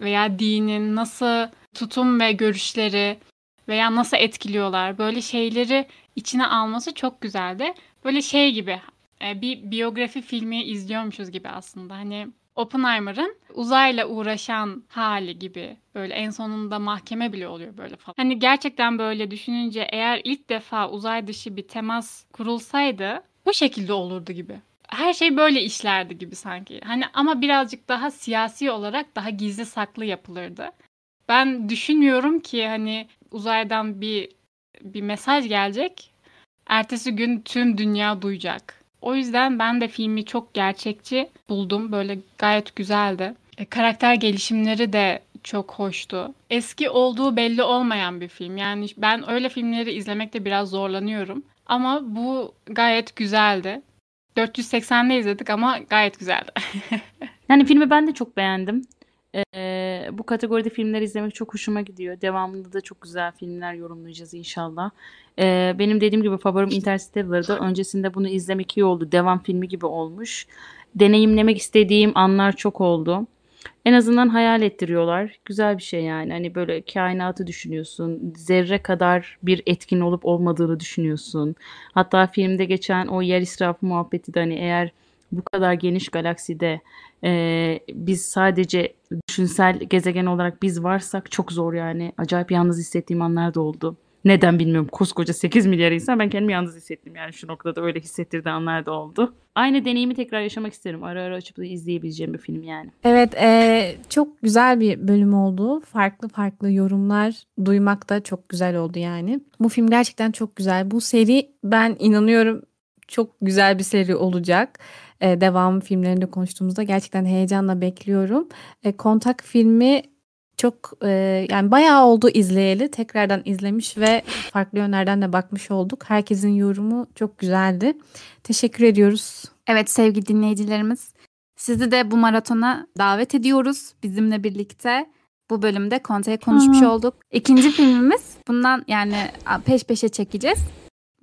veya dinin nasıl tutum ve görüşleri veya nasıl etkiliyorlar böyle şeyleri içine alması çok güzeldi. Böyle şey gibi e, bir biyografi filmi izliyormuşuz gibi aslında. Hani Oppenheimer'ın uzayla uğraşan hali gibi böyle en sonunda mahkeme bile oluyor böyle falan. Hani gerçekten böyle düşününce eğer ilk defa uzay dışı bir temas kurulsaydı bu şekilde olurdu gibi. Her şey böyle işlerdi gibi sanki. Hani ama birazcık daha siyasi olarak daha gizli saklı yapılırdı. Ben düşünmüyorum ki hani uzaydan bir bir mesaj gelecek. Ertesi gün tüm dünya duyacak. O yüzden ben de filmi çok gerçekçi buldum. Böyle gayet güzeldi. E, karakter gelişimleri de çok hoştu. Eski olduğu belli olmayan bir film. Yani ben öyle filmleri izlemekte biraz zorlanıyorum. Ama bu gayet güzeldi. 480'de izledik ama gayet güzeldi. yani filmi ben de çok beğendim. Ee, bu kategoride filmler izlemek çok hoşuma gidiyor. Devamında da çok güzel filmler yorumlayacağız inşallah. Ee, benim dediğim gibi favorim Interstellar'dı. Öncesinde bunu izlemek iyi oldu. Devam filmi gibi olmuş. Deneyimlemek istediğim anlar çok oldu. En azından hayal ettiriyorlar. Güzel bir şey yani. Hani böyle kainatı düşünüyorsun. Zerre kadar bir etkin olup olmadığını düşünüyorsun. Hatta filmde geçen o yer israfı muhabbeti de hani eğer bu kadar geniş galakside e, biz sadece düşünsel gezegen olarak biz varsak çok zor yani. Acayip yalnız hissettiğim anlar da oldu. Neden bilmiyorum. Koskoca 8 milyar insan ben kendimi yalnız hissettim yani şu noktada öyle hissettirdiği anlar da oldu. Aynı deneyimi tekrar yaşamak isterim. Ara ara açıp da izleyebileceğim bir film yani. Evet e, çok güzel bir bölüm oldu. Farklı farklı yorumlar duymak da çok güzel oldu yani. Bu film gerçekten çok güzel. Bu seri ben inanıyorum çok güzel bir seri olacak e, devamı filmlerinde konuştuğumuzda gerçekten heyecanla bekliyorum. E, Kontak filmi çok e, yani bayağı oldu izleyeli. Tekrardan izlemiş ve farklı yönlerden de bakmış olduk. Herkesin yorumu çok güzeldi. Teşekkür ediyoruz. Evet sevgili dinleyicilerimiz. Sizi de bu maratona davet ediyoruz bizimle birlikte. Bu bölümde Konte'ye konuşmuş hmm. olduk. İkinci filmimiz bundan yani peş peşe çekeceğiz.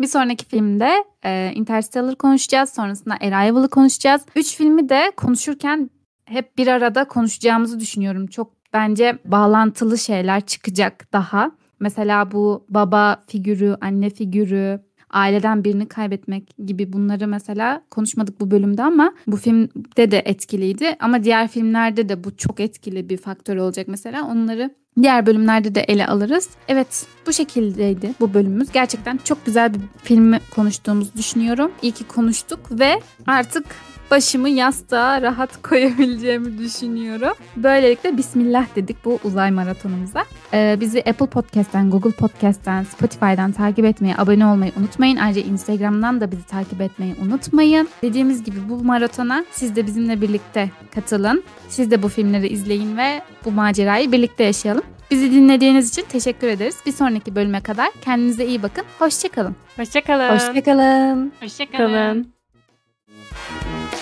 Bir sonraki filmde e, Interstellar konuşacağız. Sonrasında Arrival'ı konuşacağız. Üç filmi de konuşurken hep bir arada konuşacağımızı düşünüyorum. Çok bence bağlantılı şeyler çıkacak daha. Mesela bu baba figürü, anne figürü, aileden birini kaybetmek gibi bunları mesela konuşmadık bu bölümde ama bu filmde de etkiliydi. Ama diğer filmlerde de bu çok etkili bir faktör olacak mesela. Onları diğer bölümlerde de ele alırız. Evet bu şekildeydi bu bölümümüz. Gerçekten çok güzel bir filmi konuştuğumuzu düşünüyorum. İyi ki konuştuk ve artık başımı yastığa rahat koyabileceğimi düşünüyorum. Böylelikle bismillah dedik bu uzay maratonumuza. Ee, bizi Apple Podcast'ten, Google Podcast'ten, Spotify'dan takip etmeyi, abone olmayı unutmayın. Ayrıca Instagram'dan da bizi takip etmeyi unutmayın. Dediğimiz gibi bu maratona siz de bizimle birlikte katılın. Siz de bu filmleri izleyin ve bu macerayı birlikte yaşayalım. Bizi dinlediğiniz için teşekkür ederiz. Bir sonraki bölüme kadar kendinize iyi bakın. Hoşçakalın. Hoşçakalın. Hoşçakalın. Hoşçakalın. Hoşçakalın.